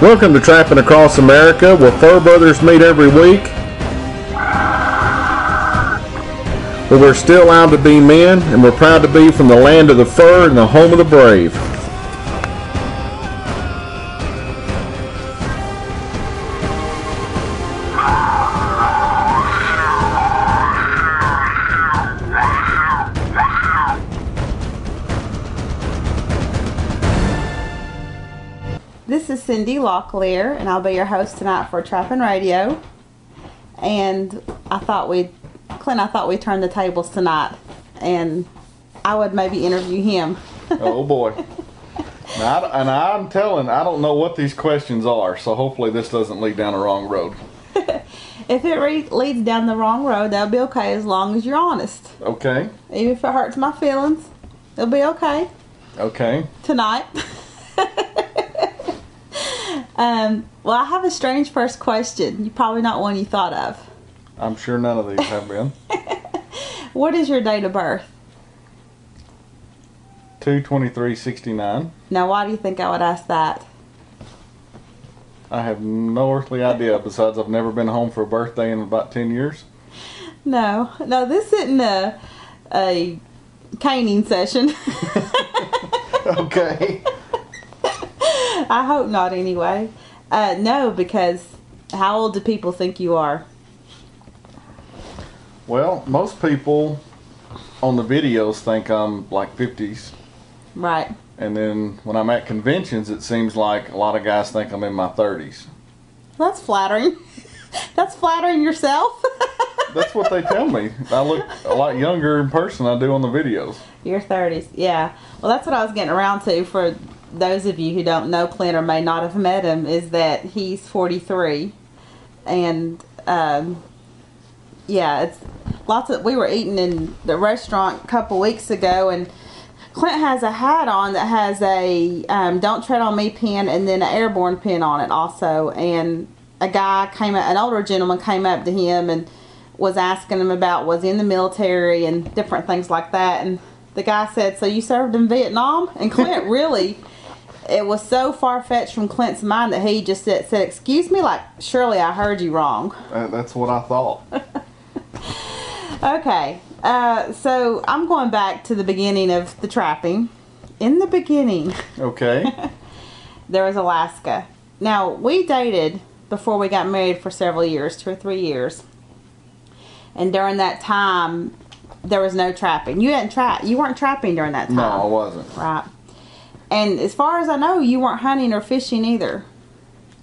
Welcome to Trapping Across America, where fur brothers meet every week. Where we're still allowed to be men, and we're proud to be from the land of the fur and the home of the brave. Locklear, and I'll be your host tonight for Trapping Radio. And I thought we'd, Clint, I thought we'd turn the tables tonight, and I would maybe interview him. oh boy. Now, I- and I'm telling, I don't know what these questions are, so hopefully this doesn't lead down the wrong road. If it re- leads down the wrong road, that'll be okay as long as you're honest. Okay, Even if it hurts my feelings, it'll be okay okay. tonight. um, well, I have a strange first question. You probably not one you thought of. I'm sure none of these have been. What is your date of birth? 22369. Now, why do you think I would ask that? I have no earthly idea besides I've never been home for a birthday in about 10 years. No, no, this isn't a a caning session. Okay. I hope not, anyway. Uh, no, because how old do people think you are? Well, most people on the videos think I'm like 50s. Right. And then when I'm at conventions, it seems like a lot of guys think I'm in my 30s. That's flattering. That's flattering yourself. That's what they tell me. I look a lot younger in person than I do on the videos. Your 30s, yeah. Well, that's what I was getting around to for those of you who don't know Clint or may not have met him, is that he's 43. And, um, yeah, it's lots of. We were eating in the restaurant a couple weeks ago, and Clint has a hat on that has a um, "Don't Tread on Me" pin and then an airborne pin on it also. And a guy came, an older gentleman came up to him and was asking him about was he in the military and different things like that. And the guy said, "So you served in Vietnam?" And Clint really. It was so far fetched from Clint's mind that he just said, said, "Excuse me, like surely I heard you wrong." That's what I thought. Okay, uh, so I'm going back to the beginning of the trapping. In the beginning, Okay. there was Alaska. Now, we dated before we got married for several years, two or three years. And during that time, there was no trapping. You hadn't tra- you weren't trapping during that time. No, I wasn't. Right. And as far as I know, you weren't hunting or fishing either.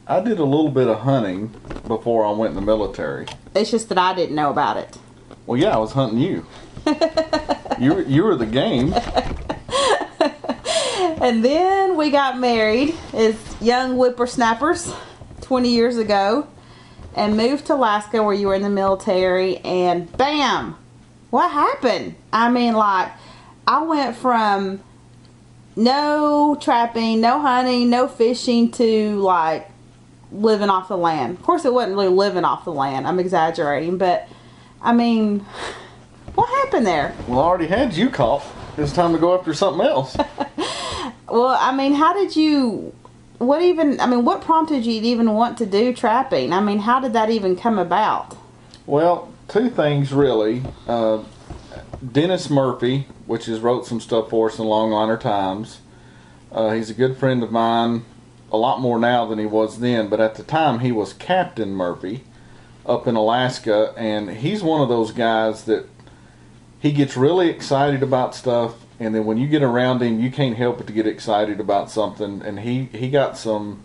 I did a little bit of hunting before I went in the military. It's just that I didn't know about it. Well, yeah, I was hunting you. you, were, you were the game. And then we got married as young whippersnappers 20 years ago and moved to Alaska where you were in the military and bam! What happened? I mean, like, I went from no trapping, no hunting, no fishing to like living off the land. Of course, it wasn't really living off the land. I'm exaggerating, but I mean, what happened there? Well, I already had you caught. It's time to go after something else. Well, I mean, how did you? What even? I mean, what prompted you to even want to do trapping? I mean, how did that even come about? Well, two things really. Uh, Dennis Murphy, which has wrote some stuff for us in Longliner Times. Uh, he's a good friend of mine, a lot more now than he was then, but at the time he was Captain Murphy up in Alaska, and he's one of those guys that he gets really excited about stuff, and then when you get around him, you can't help but to get excited about something. And he he got some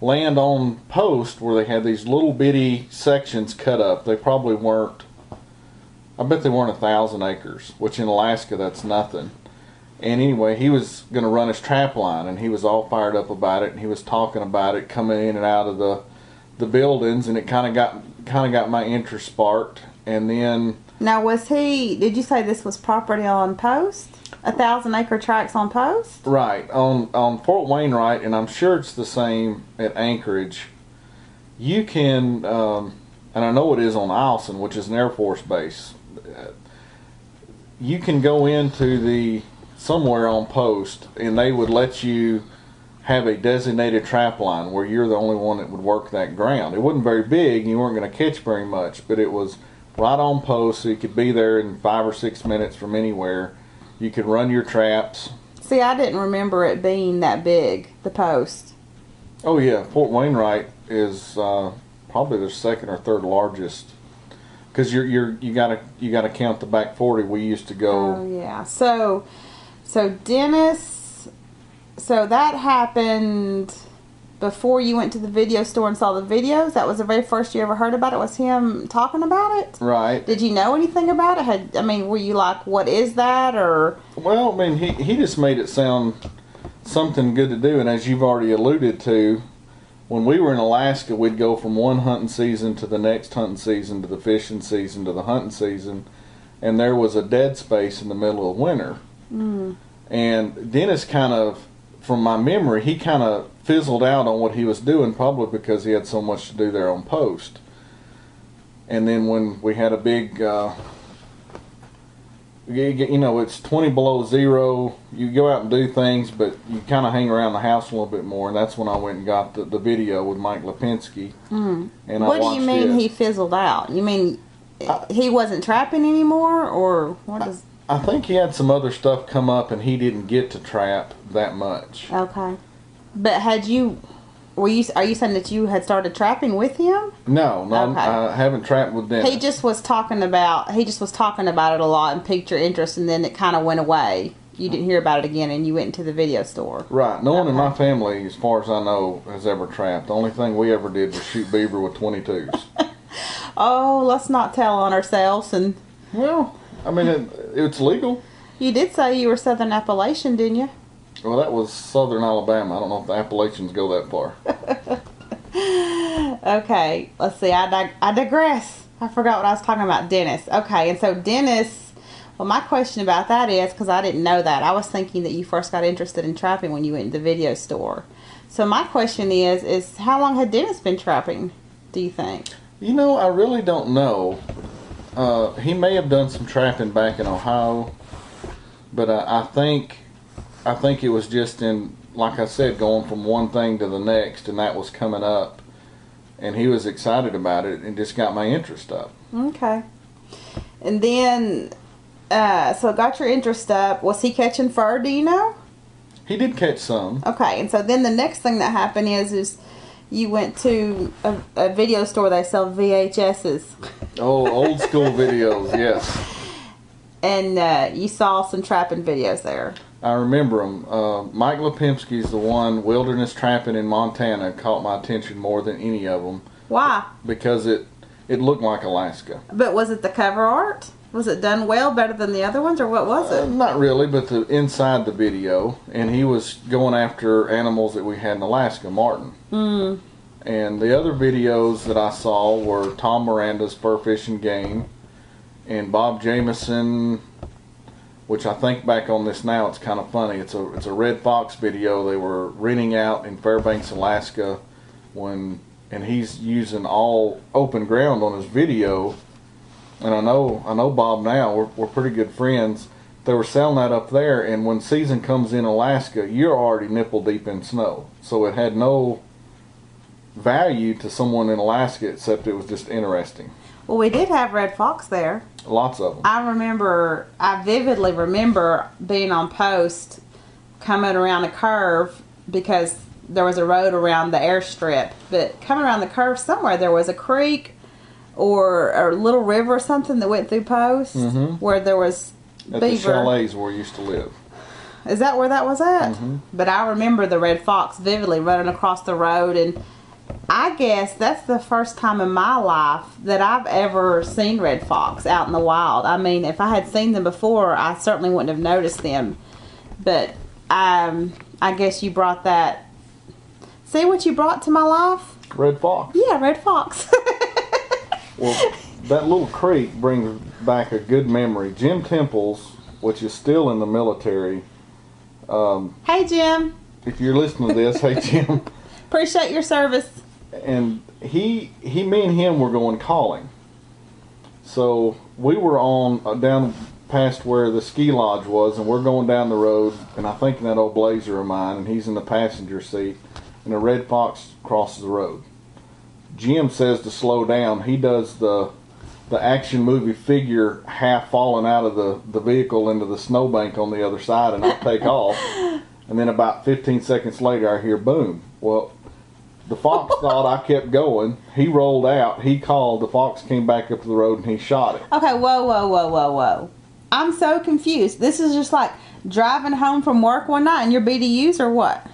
land on post where they had these little bitty sections cut up. They probably weren't. I bet they weren't a thousand acres, which in Alaska that's nothing. And anyway, he was going to run his trap line, and he was all fired up about it, and he was talking about it coming in and out of the the buildings, and it kind of got kind of got my interest sparked. And then Now, was he? Did you say this was property on post? A thousand acre tracts on post? Right on on Fort Wainwright, and I'm sure it's the same at Anchorage. You can, um, and I know it is on Eielson, which is an Air Force base. You can go into the somewhere on post, and they would let you have a designated trap line where you're the only one that would work that ground. It wasn't very big, and you weren't going to catch very much, but it was right on post, so you could be there in five or six minutes from anywhere. You could run your traps. See, I didn't remember it being that big, the post. Oh yeah, Fort Wainwright is uh, probably the second or third largest. Because you're you're you gotta you gotta count the back forty. We used to go. Oh yeah. So, so Dennis, so that happened before you went to the video store and saw the videos. That was the very first you ever heard about it. Was him talking about it? Right. Did you know anything about it? Had I mean, were you like, what is that, or Well, I mean, he, he just made it sound something good to do. And as you've already alluded to, when we were in Alaska, we'd go from one hunting season to the next hunting season to the fishing season to the hunting season. And there was a dead space in the middle of winter. And Dennis kind of, from my memory, he kind of fizzled out on what he was doing, probably because he had so much to do there on post. And then when we had a big, uh, you, know, it's 20 below zero. You go out and do things, but you kind of hang around the house a little bit more. And that's when I went and got the, the video with Mike Lipinski. And I Hmm. what do you mean it. he fizzled out? You mean he wasn't trapping anymore, or what is? I think he had some other stuff come up, and he didn't get to trap that much. Okay, but had you? Were you? Are you saying that you had started trapping with him? No, no, Okay. I haven't trapped with Dennis. He just was talking about. He just was talking about it a lot and piqued your interest, and then it kind of went away. You didn't hear about it again, and you went into the video store. Right. No one in my family, as far as I know, has ever trapped. The only thing we ever did was shoot beaver with 22s. Oh, let's not tell on ourselves. And well, I mean, it, it's legal. you did say you were Southern Appalachian, didn't you? Well, that was southern Alabama. I don't know if the Appalachians go that far. Okay, let's see. I, dig- I digress. I forgot what I was talking about. Dennis. Okay, and so Dennis. Well, my question about that is because I didn't know that. I was thinking that you first got interested in trapping when you went to the video store. So my question is: is how long had Dennis been trapping? Do you think? You know, I really don't know. Uh, he may have done some trapping back in Ohio, but uh, I think, I think it was just in, like I said, going from one thing to the next, and that was coming up, and he was excited about it, and just got my interest up. Okay. And then, uh, so got your interest up. Was he catching fur? Do you know? He did catch some. Okay, and so then the next thing that happened is is you went to a, a video store. They sell VHSs, Oh, old school videos, yes. and uh, you saw some trapping videos there. I remember them. Uh, Mike Lipinski's the one, Wilderness Trapping in Montana, caught my attention more than any of them Why? because it it looked like Alaska. But was it the cover art? Was it done well, better than the other ones, or what was Uh, it? not really, but the inside the video, and he was going after animals that we had in Alaska, marten. Mm. And the other videos that I saw were Tom Miranda's Fur Fishing Game, and Bob Jamison, which I think back on this now, it's kind of funny. It's a it's a red fox video they were renting out in Fairbanks, Alaska, when and he's using all open ground on his video. And I know I know Bob now. We're we're pretty good friends. They were selling that up there, and when season comes in Alaska, you're already nipple deep in snow. So it had no value to someone in Alaska except it was just interesting. Well, we did have red fox there. Lots of them. I remember, I vividly remember being on post coming around a curve because there was a road around the airstrip. But coming around the curve somewhere, there was a creek or a little river or something that went through post Mhm. where there was At the chalets where we used to live. Is that where that was at? Mhm. But I remember the red fox vividly running across the road, and I guess that's the first time in my life that I've ever seen red fox out in the wild. I mean, if I had seen them before, I certainly wouldn't have noticed them. But um, I guess you brought that. See what you brought to my life? Red fox. Yeah, red fox. Well, that little creek brings back a good memory. Jim Temples, which is still in the military. Um, hey, Jim. if you're listening to this, hey Jim. Appreciate your service. And he he me and him were going calling so we were on uh, down past where the ski lodge was, and we're going down the road, and I think in that old Blazer of mine, and he's in the passenger seat, and a red fox crosses the road. Jim says to slow down. He does the the action movie figure half falling out of the, the vehicle into the snowbank on the other side, and I take off. And then about 15 seconds later, I hear boom. Well, the fox thought I kept going. He rolled out. He called. The fox came back up the road and he shot it. Okay, whoa, whoa, whoa, whoa, whoa. I'm so confused. This is just like driving home from work one night and your BDUs or what?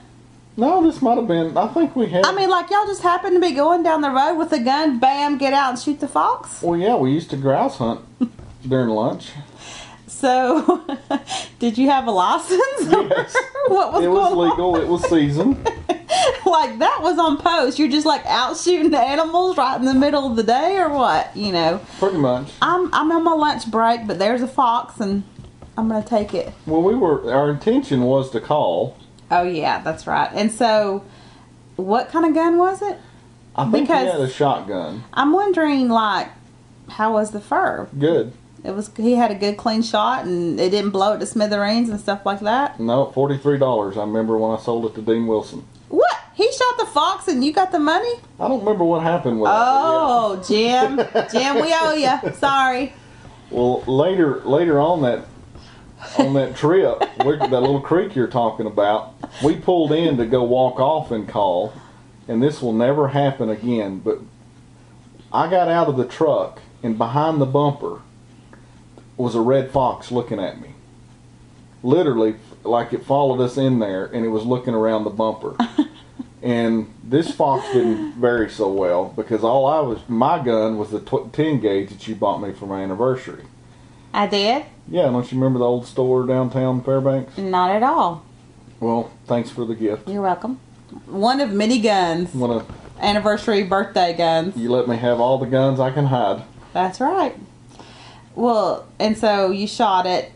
No, this might have been. I think we had. I mean, like y'all just happened to be going down the road with a gun, bam, get out and shoot the fox. well, yeah, we used to grouse hunt during lunch. So, did you have a license? Yes. what was it was legal. It was seasoned. Like that was on post. You're just like out shooting the animals right in the middle of the day, or what? You know, Pretty much. I'm I'm on my lunch break, but there's a fox, and I'm gonna take it. Well, we were. Our intention was to call. Oh yeah, that's right. And so, what kind of gun was it? I think Because- he had a shotgun. I'm wondering, like, how was the fur? Good. It was he had a good clean shot, and it didn't blow it to smithereens and stuff like that. No, forty three dollars. I remember when I sold it to Dean Wilson. He shot the fox, and you got the money? I don't remember what happened with it. but Oh, Jim, Jim, we owe you. Sorry. Well, later later on that on that trip, that little creek you're talking about, we pulled in to go walk off and call, and this will never happen again. But I got out of the truck, and behind the bumper was a red fox looking at me. Literally, like it followed us in there, and it was looking around the bumper. and this fox didn't vary so well because all I was, my gun was the tw- 10 gauge that you bought me for my anniversary. I did. Yeah, don't you remember the old store downtown Fairbanks? Not at all. Well, thanks for the gift. You're welcome. One of many guns, One of anniversary birthday guns. you let me have all the guns I can hide That's right. Well, and so you shot it.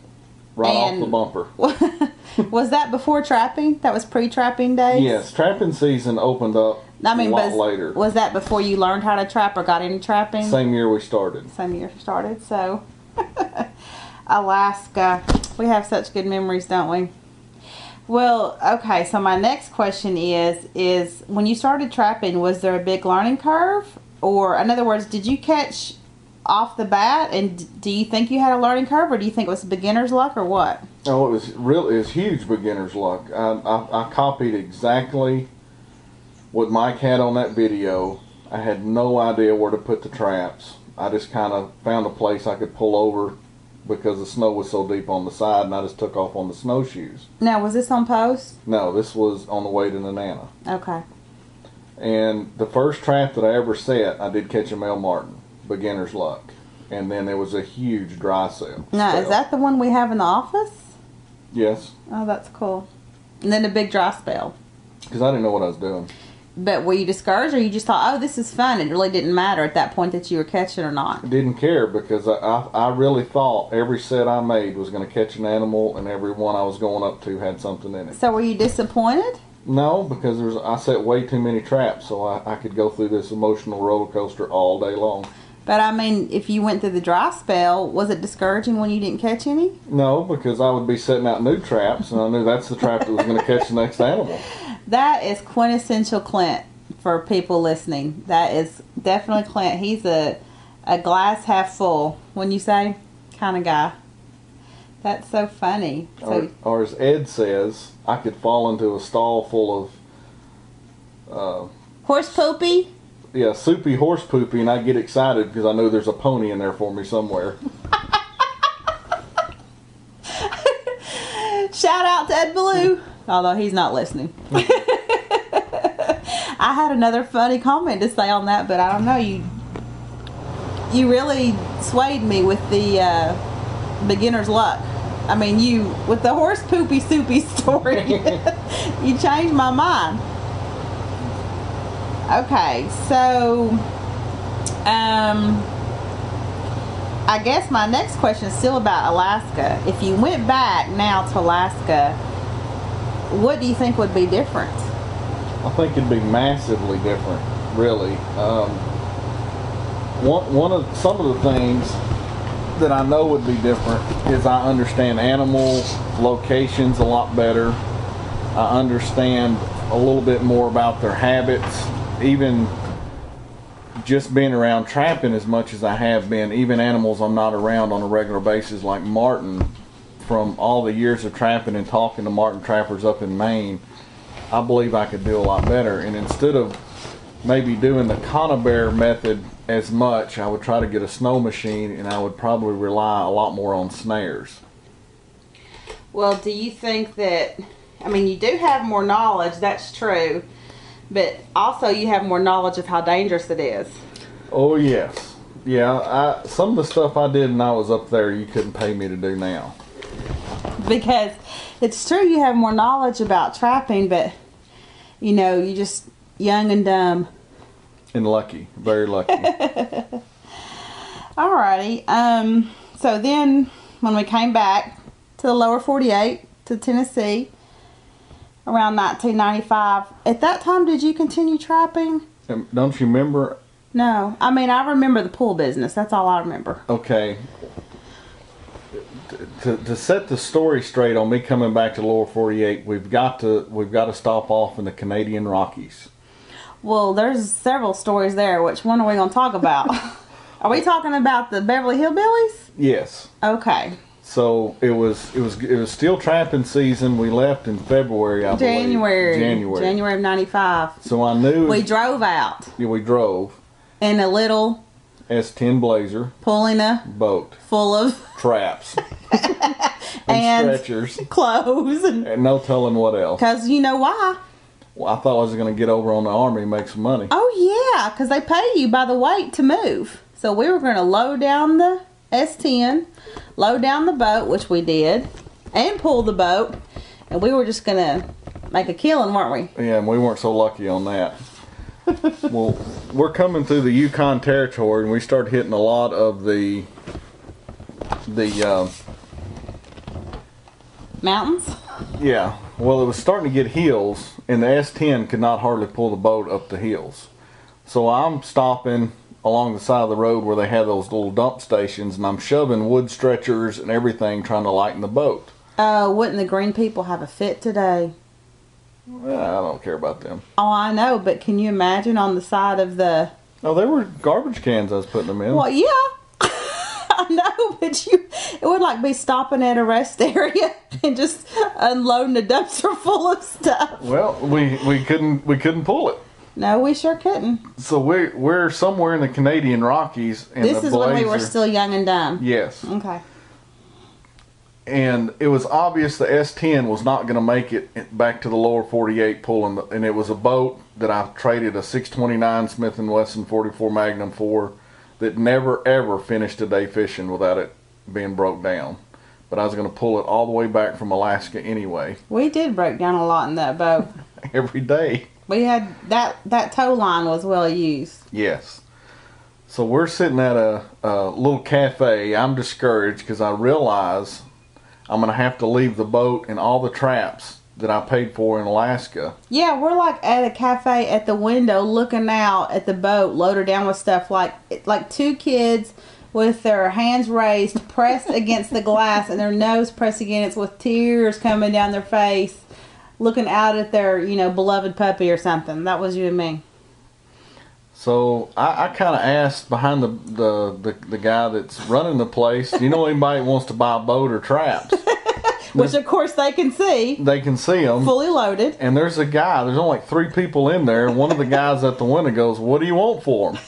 Right And- off the bumper. was that before trapping? That was pre-trapping days. Yes, trapping season opened up I mean, a lot was, later. was that before you learned how to trap or got into trapping? Same year we started. Same year started. So, Alaska, we have such good memories, don't we? Well, okay. So my next question is: is when you started trapping, was there a big learning curve, or in other words, did you catch off the bat, and do you think you had a learning curve, or do you think it was beginner's luck, or what? Oh, it was really it was huge beginner's luck. I, I, I copied exactly what Mike had on that video. I had no idea where to put the traps. I just kind of found a place I could pull over because the snow was so deep on the side, and I just took off on the snowshoes. Now, was this on post? No, this was on the way to Nana. Okay. And the first trap that I ever set, I did catch a male marten, beginner's luck. And then there was a huge dry cell. Now, is that the one we have in the office? Yes, Oh, that's cool. And then a big dry spell. because I didn't know what I was doing. But were you discouraged, or you just thought, "Oh, this is fun"? It really didn't matter at that point that you were catching or not. I didn't care because I, I, I really thought every set I made was going to catch an animal, and every one I was going up to had something in it. So were you disappointed? No, because there's I set way too many traps, so I, I could go through this emotional roller coaster all day long. But I mean, if you went through the dry spell, was it discouraging when you didn't catch any? No, because I would be setting out new traps, and I knew that's the trap that was going to catch the next animal. That is quintessential Clint for people listening. That is definitely Clint. He's a a glass half full, when you say, kind of guy. That's so funny. So Or, or as Ed says, I could fall into a stall full of, uh, horse poopy. Yeah, soupy horse poopy, and I get excited because I know there's a pony in there for me somewhere. Shout out to Ed Blue, although he's not listening. I had another funny comment to say on that, but I don't know you. You really swayed me with the uh, beginner's luck. I mean, you with the horse poopy soupy story. you changed my mind. Okay, so um, I guess my next question is still about Alaska. If you went back now to Alaska, what do you think would be different? I think it'd be massively different, really. Um, one, one of some of the things that I know would be different is I understand animal locations a lot better. I understand a little bit more about their habits, even just being around trapping as much as I have been, even animals I'm not around on a regular basis, like Marten, from all the years of trapping and talking to Marten trappers up in Maine, I believe I could do a lot better. And instead of maybe doing the conibear method as much, I would try to get a snow machine and I would probably rely a lot more on snares. Well, do you think that? I mean, you do have more knowledge. That's true, but also you have more knowledge of how dangerous it is. Oh yes, yeah. I, some of the stuff I did when I was up there, you couldn't pay me to do now. Because it's true you have more knowledge about trapping, but you know you just young and dumb. And lucky, very lucky. Alrighty. Um. So then, when we came back to the lower forty-eight to Tennessee around 1995, at that time, did you continue trapping? And Don't you remember? No. I mean, I remember the pool business. That's all I remember. Okay. To, to set the story straight on me coming back to lower 48, we've got to we've got to stop off in the Canadian Rockies. Well, there's several stories there. Which one are we going to talk about? are we talking about the Beverly Hillbillies? Yes. Okay. So it was it was it was still trapping season. We left in February, I believe. January. January. January of 95. So I knew We drove out yeah, we drove in a little S10 Blazer pulling a boat full of traps and, And- stretchers clothes and and no telling what else. because you know why Well, I thought I was going to get over on the army and make some money. oh yeah because they pay you by the weight to move so we were going to load down the s10 load down the boat which we did and pull the boat and we were just going to make a killing weren't we Yeah, and we weren't so lucky on that. well, we're coming through the Yukon territory, and we started hitting a lot of the the uh, mountains yeah. Well, it was starting to get hills, and the S10 could not hardly pull the boat up the hills. So I'm stopping along the side of the road where they have those little dump stations, and I'm shoving wood stretchers and everything trying to lighten the boat. uh, wouldn't the green people have a fit today Well, I don't care about them. oh i know but can you imagine on the side of the Oh, they were garbage cans I was putting them in. Well, yeah. I know, but you it would like be stopping at a rest area and just unloading a dumpster full of stuff. Well, we, we couldn't we couldn't pull it. No, we sure couldn't. So we're we're somewhere in the Canadian Rockies. And this is when we were still young and dumb. Yes, Okay. and it was obvious the S10 was not going to make it back to the lower 48 pulling, the, and it was a boat that I traded a 629 Smith and Wesson 44 Magnum for, that never ever finished a day fishing without it being broke down. But I was going to pull it all the way back from Alaska anyway, We did break down a lot in that boat. every day. We had that that tow line was well used. Yes. So we're sitting at a, a little cafe. I'm discouraged because I realize I'm going to have to leave the boat and all the traps that I paid for in Alaska. Yeah, we're like at a cafe at the window looking out at the boat loaded down with stuff like like two kids with their hands raised pressed against the glass and their nose pressed against it with tears coming down their face looking out at their, you know, beloved puppy or something. That was you and me. So I, I kind of asked behind the, the, the, the guy that's running the place, you know anybody that wants to buy a boat or traps? Which of course they can see. They can see them. Fully loaded. And there's a guy, there's only like three people in there, and one of the guys at the window goes, What do you want for them?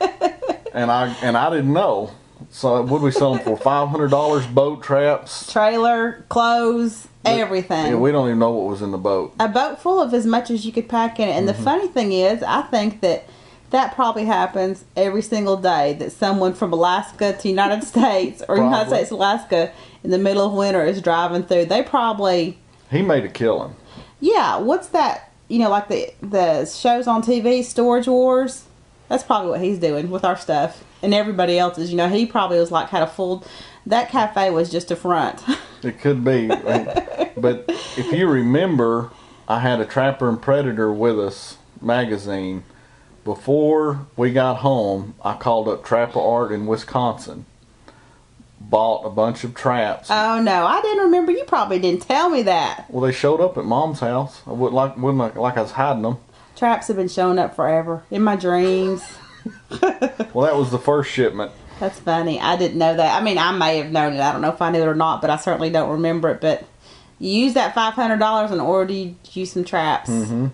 and I and I didn't know. So what we sell them for? Five hundred dollars boat traps. Trailer, clothes, everything. Yeah, we don't even know what was in the boat. a boat full of as much as you could pack in it. And Mm-hmm. the funny thing is, I think that that probably happens every single day that someone from Alaska to United States or United States Alaska in the middle of winter is driving through. They probably He made a killing. yeah, what's that? You know, like the the shows on TV, Storage Wars. That's probably what he's doing with our stuff and everybody else's. You know, he probably was like had a full. That cafe was just a front. It could be, but if you remember, I had a Trapper and Predator with us magazine. Before we got home, I called up Trapper Art in Wisconsin, bought a bunch of traps. Oh no, I didn't remember. You probably didn't tell me that. well, they showed up at mom's house. I would like wouldn't like, like I was hiding them. Traps have been showing up forever in my dreams. Well, that was the first shipment. That's funny. I didn't know that. I mean, I may have known it. I don't know if I knew it or not, but I certainly don't remember it. But you used that five hundred dollars and ordered you some traps. Mm-hmm.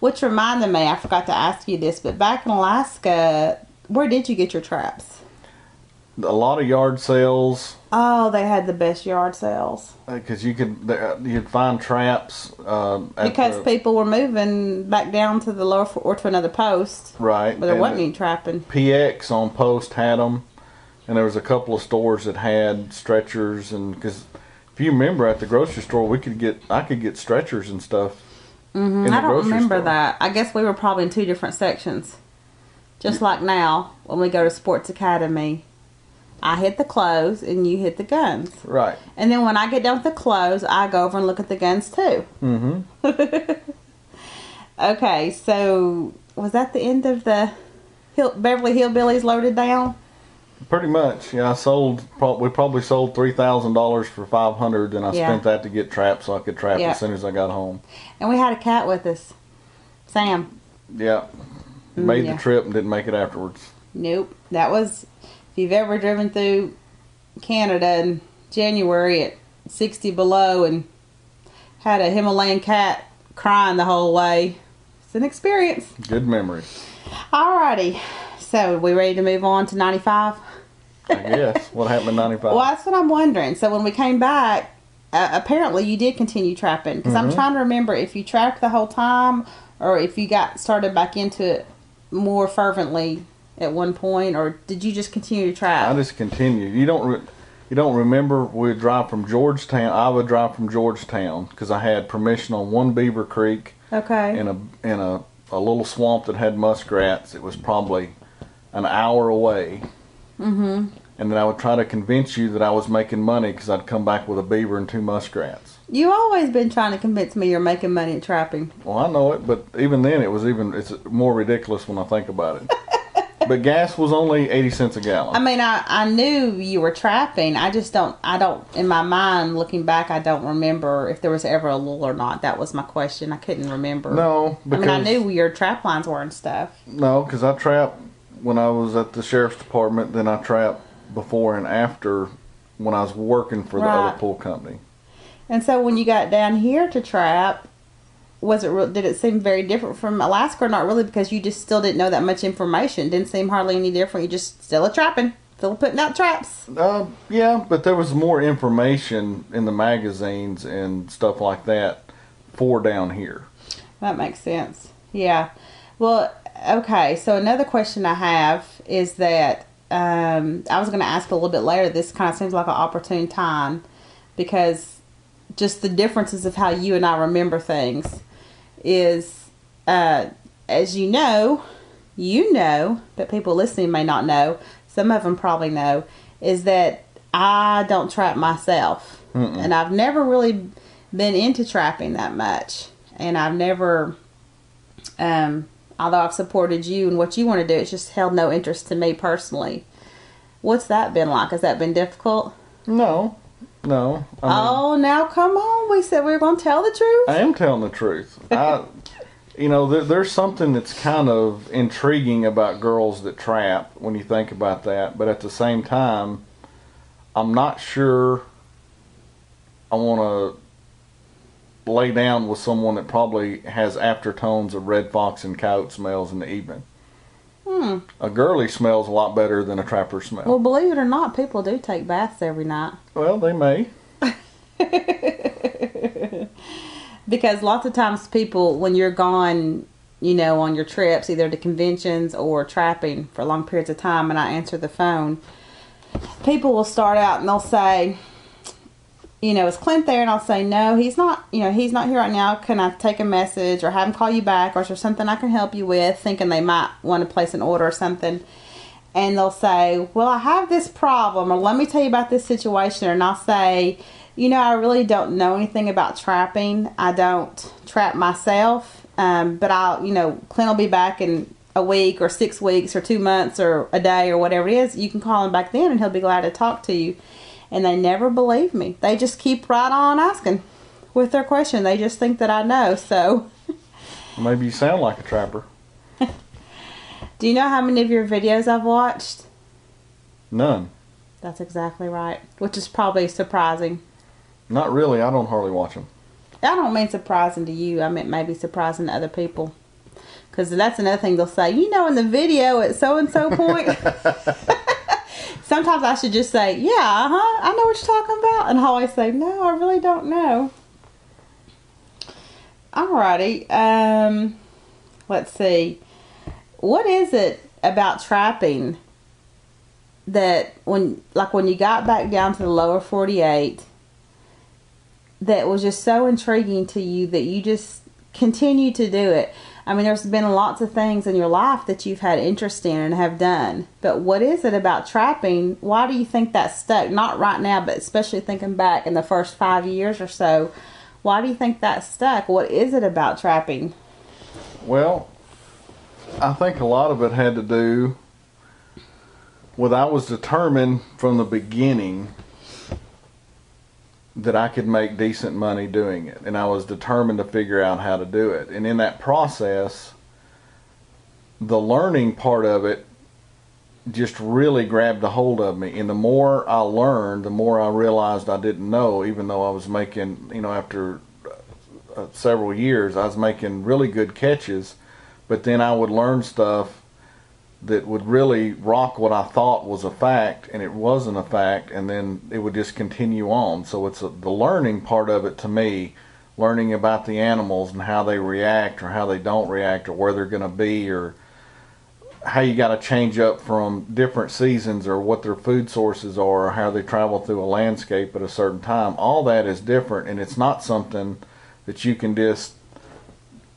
Which reminded me, I forgot to ask you this, but back in Alaska, where did you get your traps? A lot of yard sales Oh, they had the best yard sales because you could you'd find traps uh, at because the, people were moving back down to the lower or to another post, right. but there and wasn't any trapping. PX on post had them, and there was a couple of stores that had stretchers and because if you remember at the grocery store we could get I could get stretchers and stuff. hmm in the I don't remember store. that. I guess we were probably in two different sections. Just like now, when we go to Sports Academy, I hit the clothes and you hit the guns. Right. And then when I get done with the clothes, I go over and look at the guns too. Mm-hmm. Okay, so was that the end of the Hill- Beverly Hillbillies loaded down? Pretty much, yeah. I sold. Pro- we probably sold three thousand dollars for five hundred, and I Yeah. spent that to get traps so I could trap Yeah. as soon as I got home. And we had a cat with us, Sam. Yeah, Mm, made yeah. the trip and didn't make it afterwards. Nope, that was if you've ever driven through Canada in January at sixty below and had a Himalayan cat crying the whole way. It's an experience. Good memory, Alrighty, so we ready to move on to ninety five? I guess. what happened in '95? Well, that's what I'm wondering. So when we came back, uh, apparently you did continue trapping because I'm trying to remember if you trapped the whole time or if you got started back into it more fervently at one point, or did you just continue to trap? I just continued. You don't. Re- you don't remember we would drive from Georgetown. I would drive from Georgetown because I had permission on one Beaver Creek okay. in a in a, a little swamp that had muskrats. It was probably an hour away. mm-hmm. And then I would try to convince you that I was making money because I'd come back with a beaver and two muskrats. You always been trying to convince me you're making money at trapping. Well, I know it, but even then, it was even it's more ridiculous when I think about it. but gas was only eighty cents a gallon. I mean, I, I knew you were trapping. I just don't, I don't, in my mind, looking back, I don't remember if there was ever a lull or not. That was my question. I couldn't remember. No, I mean, I knew where your trap lines were and stuff. no, because I trapped when I was at the sheriff's department. Then I trapped before and after when I was working for the other pool company. And so when you got down here to trap, was it real, did it seem very different from Alaska or not really because you just still didn't know that much information? Didn't seem hardly any different. You just still a trapping, still putting out traps. Uh, yeah, but there was more information in the magazines and stuff like that for down here. That makes sense. Yeah. Well, okay. So another question I have is that um, I was going to ask a little bit later. This kind of seems like an opportune time because just the differences of how you and I remember things is, uh, as you know, you know, but people listening may not know. Some of them probably know is that I don't trap myself, Mm-mm. and I've never really been into trapping that much, and I've never, um, although I've supported you and what you want to do, it's just held no interest to me personally. What's that been like? Has that been difficult? No, no. I mean, oh, now come on! We said we were going to tell the truth. I am telling the truth. I, you know, there, there's something that's kind of intriguing about girls that trap when you think about that, but at the same time, I'm not sure I want to lay down with someone that probably has aftertones of red fox and coyote smells in the evening. Hmm. A girly smells a lot better than a trapper smell. Well, believe it or not, people do take baths every night. Well, they may. because lots of times people when you're gone you know on your trips either to conventions or trapping for long periods of time and i answer the phone people will start out and they'll say you know is clint there and i'll say no he's not you know he's not here right now can i take a message or have him call you back or is there something i can help you with thinking they might want to place an order or something and they'll say, Well, I have this problem, or let me tell you about this situation. And I'll say, You know, I really don't know anything about trapping. I don't trap myself, um, but I'll, you know, Clint will be back in a week or six weeks or two months or a day or whatever it is. You can call him back then and he'll be glad to talk to you. And they never believe me. They just keep right on asking with their question. They just think that I know. So, Maybe you sound like a trapper. do you know how many of your videos I've watched? None. That's exactly right, which is probably surprising. Not really. I don't hardly watch them. I don't mean surprising to you. I meant maybe surprising to other people. Because that's another thing they'll say. You know, in the video at so and so point. Sometimes I should just say, "Yeah, uh huh, I know what you're talking about," and I always say, "No, I really don't know." Alrighty. Um, let's see. What is it about trapping that when, like, when you got back down to the lower forty-eight? that was just so intriguing to you that you just continue to do it. I mean, there's been lots of things in your life that you've had interest in and have done. But what is it about trapping? Why do you think that stuck? Not right now, but especially thinking back in the first five years or so. Why do you think that stuck? What is it about trapping? Well, I think a lot of it had to do with I was determined from the beginning that I could make decent money doing it, and I was determined to figure out how to do it. And in that process, the learning part of it just really grabbed a hold of me. And the more I learned, the more I realized I didn't know, even though I was making, you know, after uh, several years, I was making really good catches. But then I would learn stuff that would really rock what I thought was a fact, and it wasn't a fact, and then it would just continue on. So it's a, the learning part of it to me, learning about the animals and how they react or how they don't react or where they're going to be or how you got to change up from different seasons or what their food sources are or how they travel through a landscape at a certain time. All that is different, and it's not something that you can just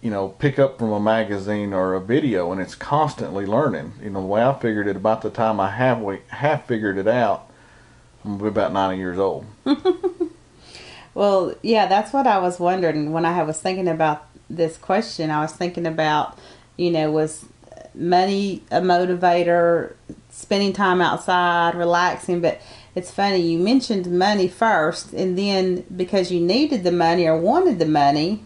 you know, pick up from a magazine or a video, and it's constantly learning. You know, the way I figured it, about the time I have half figured it out, I'm about ninety years old. well, yeah, that's what I was wondering when I was thinking about this question. I was thinking about, you know, was money a motivator, spending time outside, relaxing, but it's funny you mentioned money first and then because you needed the money or wanted the money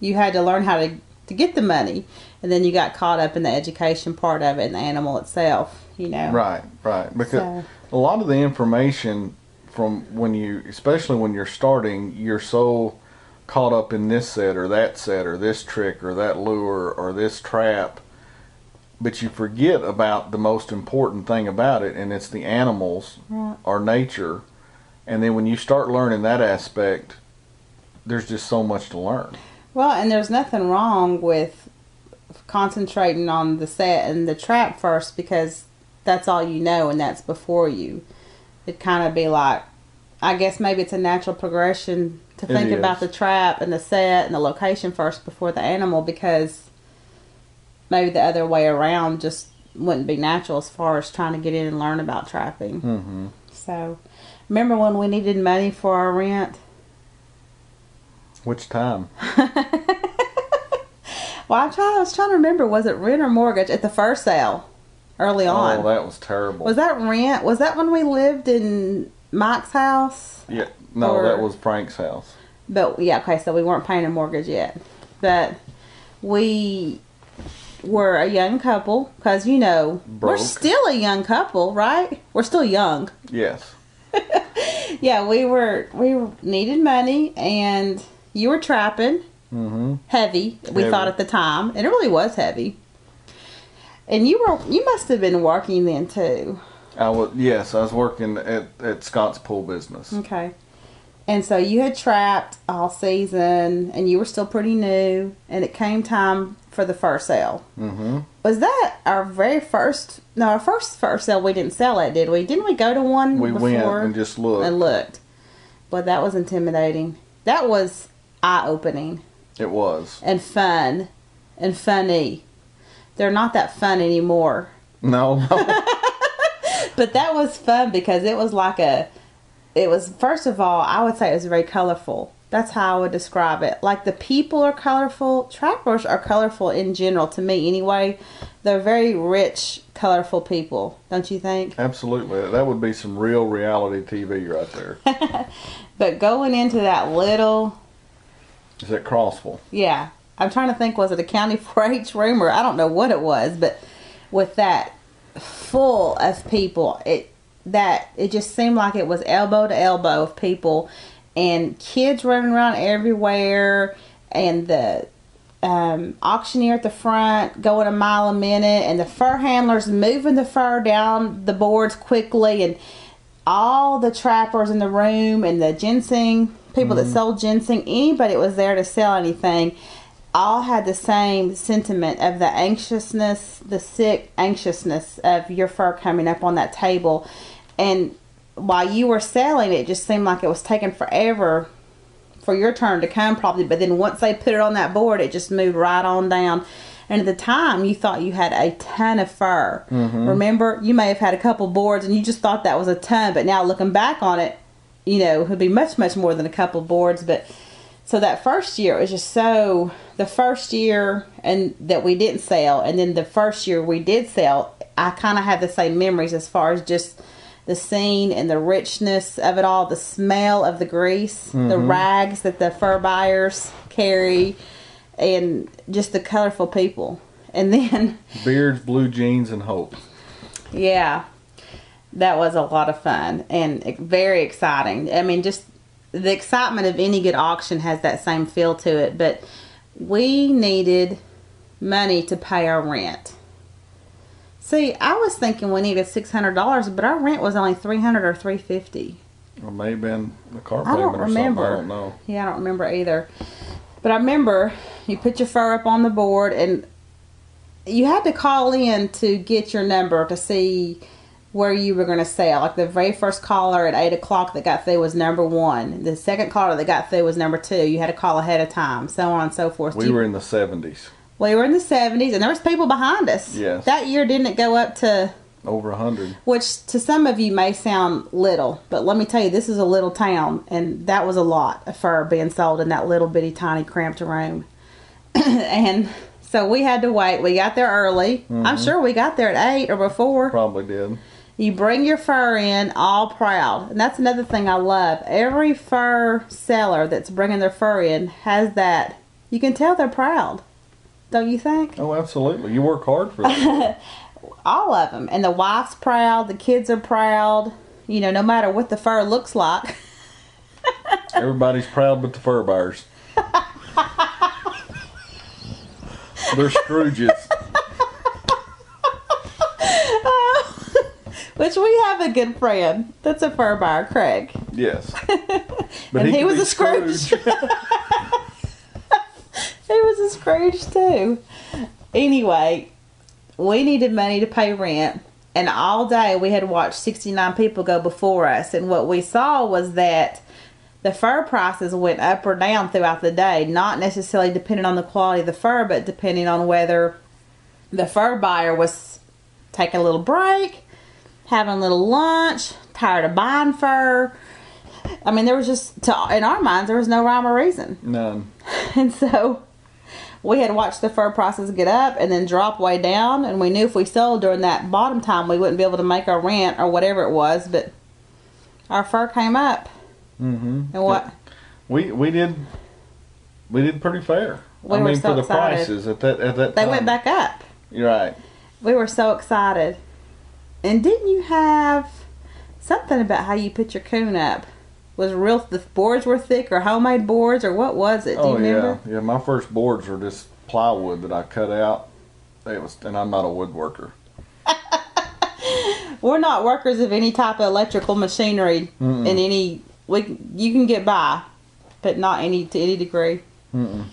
you had to learn how to to get the money, and then you got caught up in the education part of it and the animal itself. You know. Right, right. Because so. a lot of the information from when you, especially when you're starting, you're so caught up in this set or that set or this trick or that lure or this trap but you forget about the most important thing about it and it's the animals right. our nature and then when you start learning that aspect there's just so much to learn well, and there's nothing wrong with concentrating on the set and the trap first because that's all you know and that's before you. It'd kind of be like, I guess maybe it's a natural progression to think about the trap and the set and the location first before the animal because maybe the other way around just wouldn't be natural as far as trying to get in and learn about trapping. Mm-hmm. So, remember when we needed money for our rent? Which time? well, I, tried, I was trying to remember. Was it rent or mortgage at the first sale early oh, on? Oh, that was terrible. Was that rent? Was that when we lived in Mike's house? Yeah. No, or, that was Frank's house. But yeah, okay, so we weren't paying a mortgage yet. But we were a young couple because you know Broke. we're still a young couple, right? We're still young. Yes. yeah, we were. We needed money and you were trapping. Mm-hmm. Heavy, we heavy. thought at the time, and it really was heavy. And you were you must have been working then too. I was yes, I was working at at Scott's pool business. Okay. And so you had trapped all season, and you were still pretty new, and it came time for the first sale. Mm-hmm. Was that our very first? No, our first first sale. We didn't sell it, did we? Didn't we go to one? We went and just looked and looked. But that was intimidating. That was eye opening. It was. And fun. And funny. They're not that fun anymore. No. but that was fun because it was like a it was first of all, I would say it was very colorful. That's how I would describe it. Like the people are colorful. Trappers are colorful in general to me anyway. They're very rich colorful people, don't you think? Absolutely. That would be some real reality TV right there. But going into that little, Is that Crossville? yeah, I'm trying to think, was it a county 4-H room or I don't know what it was, but with that full of people, it that it just seemed like it was elbow to elbow of people, and kids running around everywhere, and the um, auctioneer at the front going a mile a minute, and the fur handlers moving the fur down the boards quickly, and all the trappers in the room, and the ginseng people that mm-hmm. sold ginseng, anybody that was there to sell anything, all had the same sentiment of the anxiousness, the sick anxiousness of your fur coming up on that table, and while you were selling, it just seemed like it was taking forever for your turn to come probably. But then once they put it on that board it just moved right on down. And at the time you thought you had a ton of fur. Mm-hmm. Remember you may have had a couple boards and you just thought that was a ton but now looking back on it you know it would be much much more than a couple boards but so that first year it was just so the first year and that we didn't sell and then the first year we did sell i kind of have the same memories as far as just the scene and the richness of it all the smell of the grease the mm-hmm. rags that the fur buyers carry and just the colorful people. And then Beards, blue jeans, and hope. yeah, that was a lot of fun and very exciting. I mean, just the excitement of any good auction has that same feel to it. But we needed money to pay our rent. See, I was thinking we needed six hundred dollars, but our rent was only three hundred or three fifty. Or maybe been the car I don't payment or remember. something. I don't know. Yeah, I don't remember either. But I remember you put your fur up on the board and you had to call in to get your number to see where you were going to sell. Like the very first caller at 8 o'clock that got through was number one. The second caller that got through was number two. You had to call ahead of time, so on and so forth. We You- were in the 70s. we were in the 70s and there was people behind us. Yes. That year didn't it go up to Over a 100. which to some of you may sound little, but let me tell you, this is a little town, and that was a lot of fur being sold in that little bitty tiny cramped room. and so we had to wait. We got there early. I'm mm-hmm. sure we got there at eight or before. Probably did. You bring your fur in all proud, and that's another thing I love. Every fur seller that's bringing their fur in has that. You can tell they're proud, don't you think? Oh, absolutely. You work hard for that. all of them and the wife's proud the kids are proud you know no matter what the fur looks like Everybody's proud but the fur buyers. They're Scrooges. Which we have a good friend. That's a fur buyer craig. Yes. And he could was a Scrooge. he was a scrooge too. Anyway we needed money to pay rent and all day we had watched 69 people go before us. And what we saw was that the fur prices went up or down throughout the day not necessarily depending on the quality of the fur but depending on whether the fur buyer was taking a little break having a little lunch tired of buying fur i mean there was just to, in our minds there was no rhyme or reason None. and so we had watched the fur prices get up and then drop way down. And we knew if we sold during that bottom time, we wouldn't be able to make our rent or whatever it was. But our fur came up. Mm-hmm. And what? We we did we did pretty fair. We I were mean, so for the excited. prices at that at that They time. went back up. You're right. We were so excited. And didn't you have something about how you put your coon up? Was real the boards were thick or homemade boards or what was it? Do oh you remember? yeah, yeah. My first boards were just plywood that I cut out. It was, and I'm not a woodworker. We're not workers of any type of electrical machinery Mm-mm. in any. We you can get by, but not any to any degree. Mm-mm.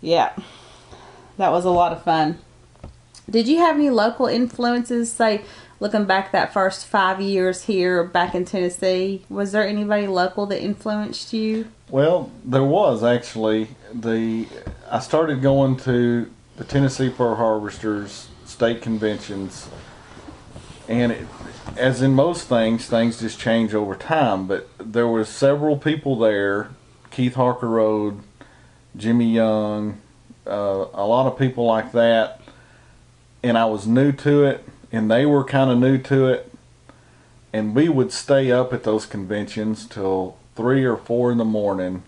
Yeah, that was a lot of fun. Did you have any local influences? Say, looking back that first five years here back in Tennessee, was there anybody local that influenced you? Well, there was actually the. I started going to the Tennessee Fur Harvesters state conventions, and it, as in most things, things just change over time. But there were several people there: Keith Harker Road, Jimmy Young, uh, a lot of people like that. And I was new to it, and they were kind of new to it. And we would stay up at those conventions till three or four in the morning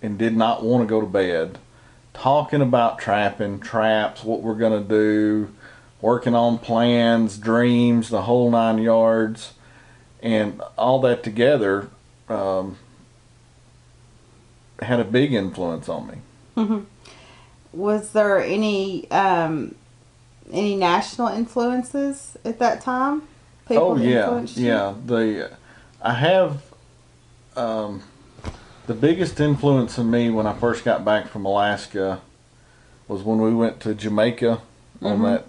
and did not want to go to bed, talking about trapping, traps, what we're going to do, working on plans, dreams, the whole nine yards. And all that together um, had a big influence on me. Was there any um, any national influences at that time? oh yeah, yeah. The I have um, the biggest influence in me when I first got back from Alaska was when we went to Jamaica on Mm-hmm. that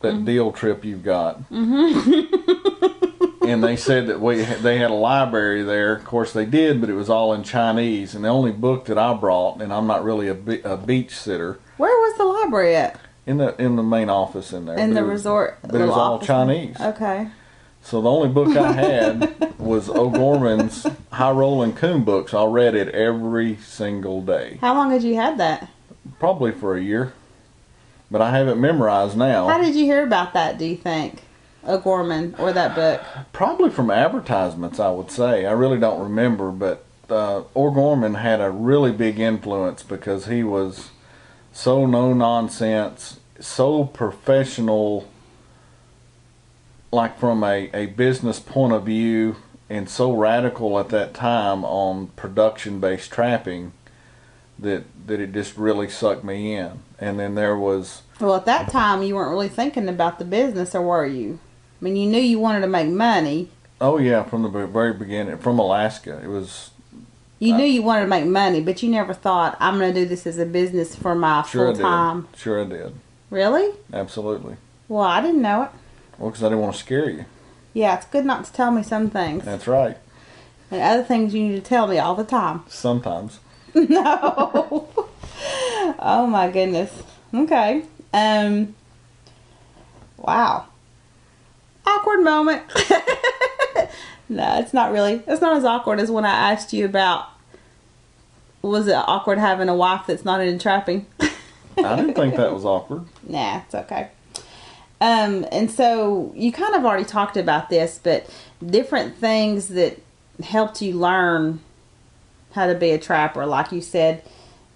that deal trip you've got. Mm-hmm. and they said that we they had a library there. Of course they did, but it was all in Chinese. And the only book that I brought, and I'm not really a, be- a beach sitter, Where was the library at? In the in the main office in there. In the resort. But it was all office? Chinese. Okay. So the only book I had was O'Gorman's High Rolling Coon books. I read it every single day, How long had you had that? probably for a year. But I have it memorized now. How did you hear about that? Do you think O'Gorman or that book? Probably from advertisements, I would say. I really don't remember, but uh, O'Gorman had a really big influence because he was so no nonsense, so professional, like from a, a business point of view, and so radical at that time on production based trapping that that it just really sucked me in. And then there was Well, at that time, you weren't really thinking about the business, or were you? I mean, you knew you wanted to make money. oh yeah, from the very beginning, from Alaska, it was You knew you wanted to make money, but you never thought, I'm going to do this as a business for my sure I full time. did, sure I did. Really? Absolutely. Well, I didn't know it. Well, because I didn't want to scare you. Yeah, it's good not to tell me some things. That's right. And other things you need to tell me all the time. Sometimes. no. oh my goodness. Okay. Um. Wow. Awkward moment. no, it's not really. It's not as awkward as when I asked you about. Was it awkward having a wife that's not into trapping? I didn't think that was awkward. Nah, it's okay. Um, and so you kind of already talked about this, but different things that helped you learn how to be a trapper, like you said.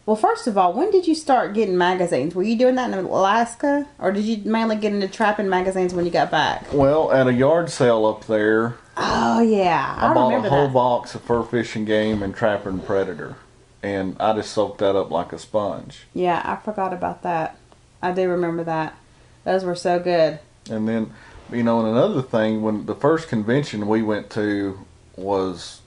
Well, first of all, when did you start getting magazines? Were you doing that in Alaska, or did you mainly get into trapping magazines when you got back? Well, at a yard sale up there, Oh yeah, I, I, bought a whole that. box of fur fishing game and trapper and predator. And I just soaked that up like a sponge. Yeah, I forgot about that. I do remember that. Those were so good. And then, you know, and another thing, when the first convention we went to was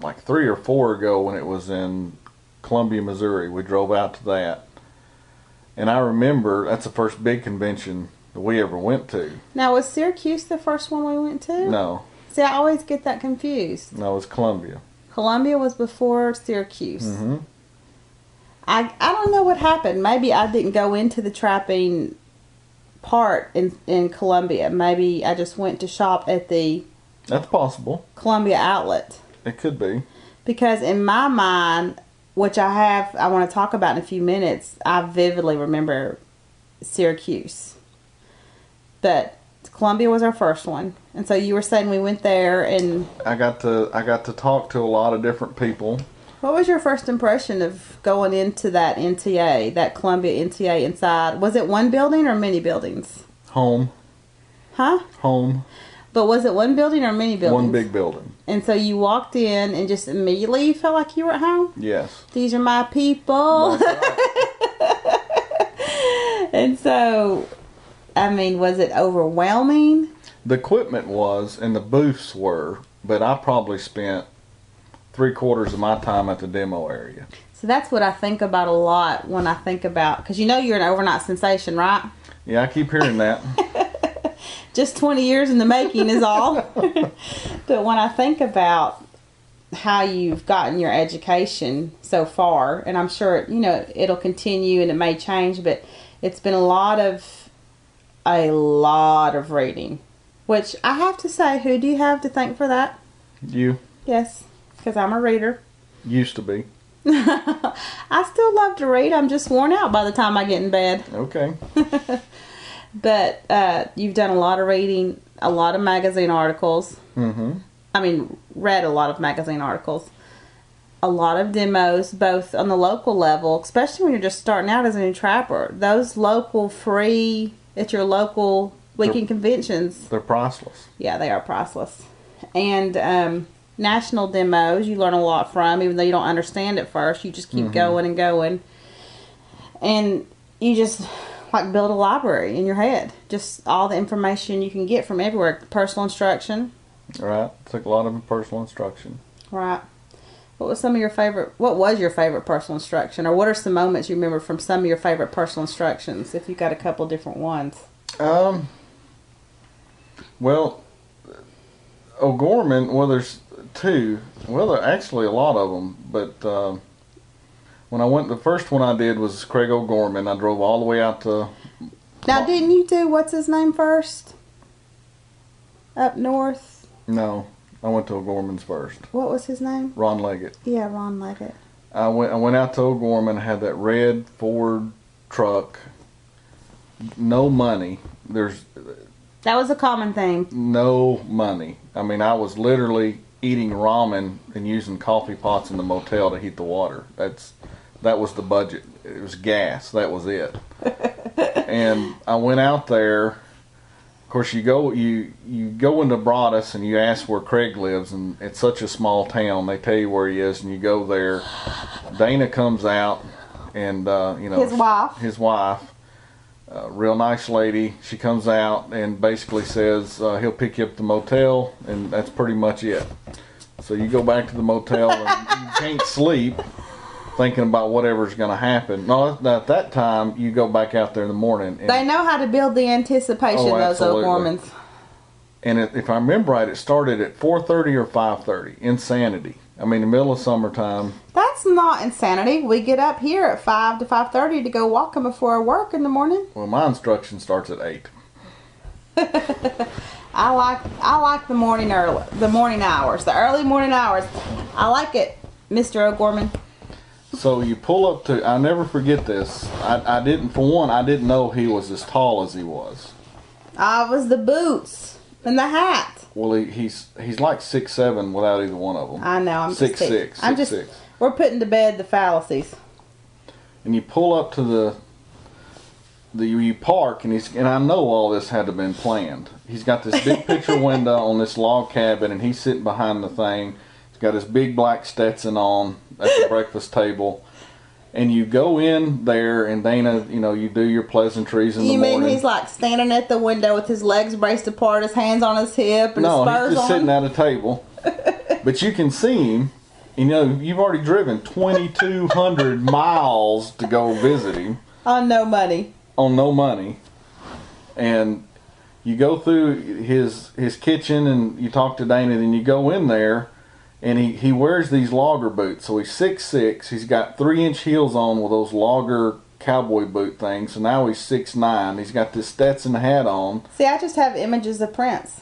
like three or four ago when it was in Columbia, Missouri. We drove out to that. And I remember that's the first big convention that we ever went to. Now, was Syracuse the first one we went to? No, See, I always get that confused. no, it was Columbia. Columbia was before Syracuse. hmm I I don't know what happened. Maybe I didn't go into the trapping part in in Columbia. Maybe I just went to shop at the That's possible. Columbia outlet It could be. because in my mind, which I have, I want to talk about in a few minutes. I vividly remember Syracuse, but Columbia was our first one, and so you were saying we went there and. I got to I got to talk to a lot of different people. What was your first impression of going into that NTA, that Columbia NTA inside? Was it one building or many buildings? Home, Huh? home, But was it one building or many buildings? one big building. And so you walked in and just immediately you felt like you were at home? Yes. These are my people. Right. and so, I mean, was it overwhelming? The equipment was and the booths were, but I probably spent three quarters of my time at the demo area. So that's what I think about a lot when I think about, because you know you're an overnight sensation, right? Yeah, I keep hearing that. just 20 years in the making is all. but when I think about how you've gotten your education so far, and I'm sure, you know, it'll continue and it may change, but it's been a lot of, a lot of reading. Which I have to say, who do you have to thank for that? you Yes, because I'm a reader. used to be. I still love to read. I'm just worn out by the time I get in bed. Okay. But uh, you've done a lot of reading, a lot of magazine articles. Mm-hmm. I mean, read a lot of magazine articles, a lot of demos, both on the local level, especially when you're just starting out as a new trapper. Those local free at your local weekend conventions, They're priceless. yeah, they are priceless. And um, national demos, you learn a lot from, even though you don't understand at first. You just keep going and going, and you just like build a library in your head. Just all the information you can get from everywhere. Personal instruction, Right? Took a lot of personal instruction. Right. What was some of your favorite? What was your favorite personal instruction, or what are some moments you remember from some of your favorite personal instructions? If you got a couple different ones. Um. Well, O'Gorman. Well, there's two. Well, there are actually a lot of them. But um, when I went, the first one I did was Craig O'Gorman. I drove all the way out to. Now, didn't you do what's his name first? Up north. No, I went to O'Gorman's first. What was his name? Ron Leggett. Yeah, Ron Leggett. I went. I went out to O'Gorman. Had that red Ford truck. No money. There's That was a common thing. no money. I mean, I was literally eating ramen and using coffee pots in the motel to heat the water. That's that was the budget. It was gas. That was it. and I went out there. Of course, you go you you go into Broadus and you ask where Craig lives, and it's such a small town. They tell you where he is, and you go there. Dana comes out, and uh, you know His wife. his wife, a real nice lady. She comes out and basically says uh, he'll pick you up at the motel, and that's pretty much it. So you go back to the motel and you can't sleep, thinking about whatever's going to happen. No, at that time you go back out there in the morning, and, They know how to build the anticipation. Oh, those absolutely. O'Gormans. and it, if I remember right, it started at 4:30 or 5:30. Insanity. I mean, the middle of summertime. That's not insanity. We get up here at five to five thirty to go walking before work in the morning. Well, my instruction starts at eight. I like I like the morning early, the morning hours, the early morning hours. I like it, Mister O'Gorman. So you pull up to. I never forget this. I, I didn't, for one, I didn't know he was as tall as he was. I was the boots and the hat. Well, he, he's he's like six seven without either one of them. I know. I'm Six, just six, I'm six, just. six. We're putting to bed the fallacies. And you pull up to the the you park, and he's and I know all this had to have been planned. He's got this big picture window on this log cabin, and he's sitting behind the thing. He's got his big black Stetson on at the breakfast table. And you go in there, and Dana, you know, you do your pleasantries in You the mean morning. he's like standing at the window with his legs braced apart, his hands on his hip, and No, his spurs he's just on? sitting at a table. but you can see him. You know, you've already driven 2,200 miles to go visit him on no money. on no money. And you go through his his kitchen and you talk to Dana, then you go in there and he, he wears these logger boots. So he's six six. He's got three inch heels on with those logger cowboy boot things. So now he's six nine. He's got this Stetson hat on. See, I just have images of Prince.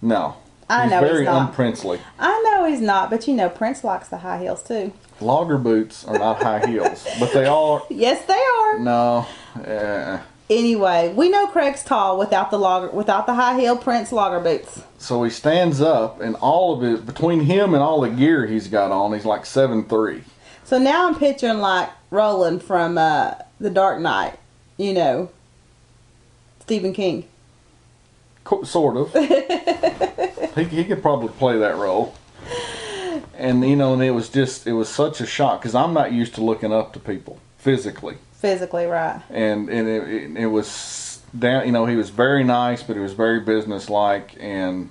No. I he's know he's very not. unprincely. I know he's not, but you know Prince likes the high heels too. Logger boots are not high heels, but they are. Yes, they are. No, uh, Anyway, we know Craig's tall without the logger, without the high heel Prince logger boots. so he stands up, and all of it between him and all the gear he's got on, he's like seven three. So now I'm picturing like Roland from uh, The Dark Knight. You know, Stephen King. Sort of. he he could probably play that role. And you know, and it was just it was such a shock because I'm not used to looking up to people physically, Physically, right? and and it, it, it was down. You know, he was very nice, but he was very businesslike, and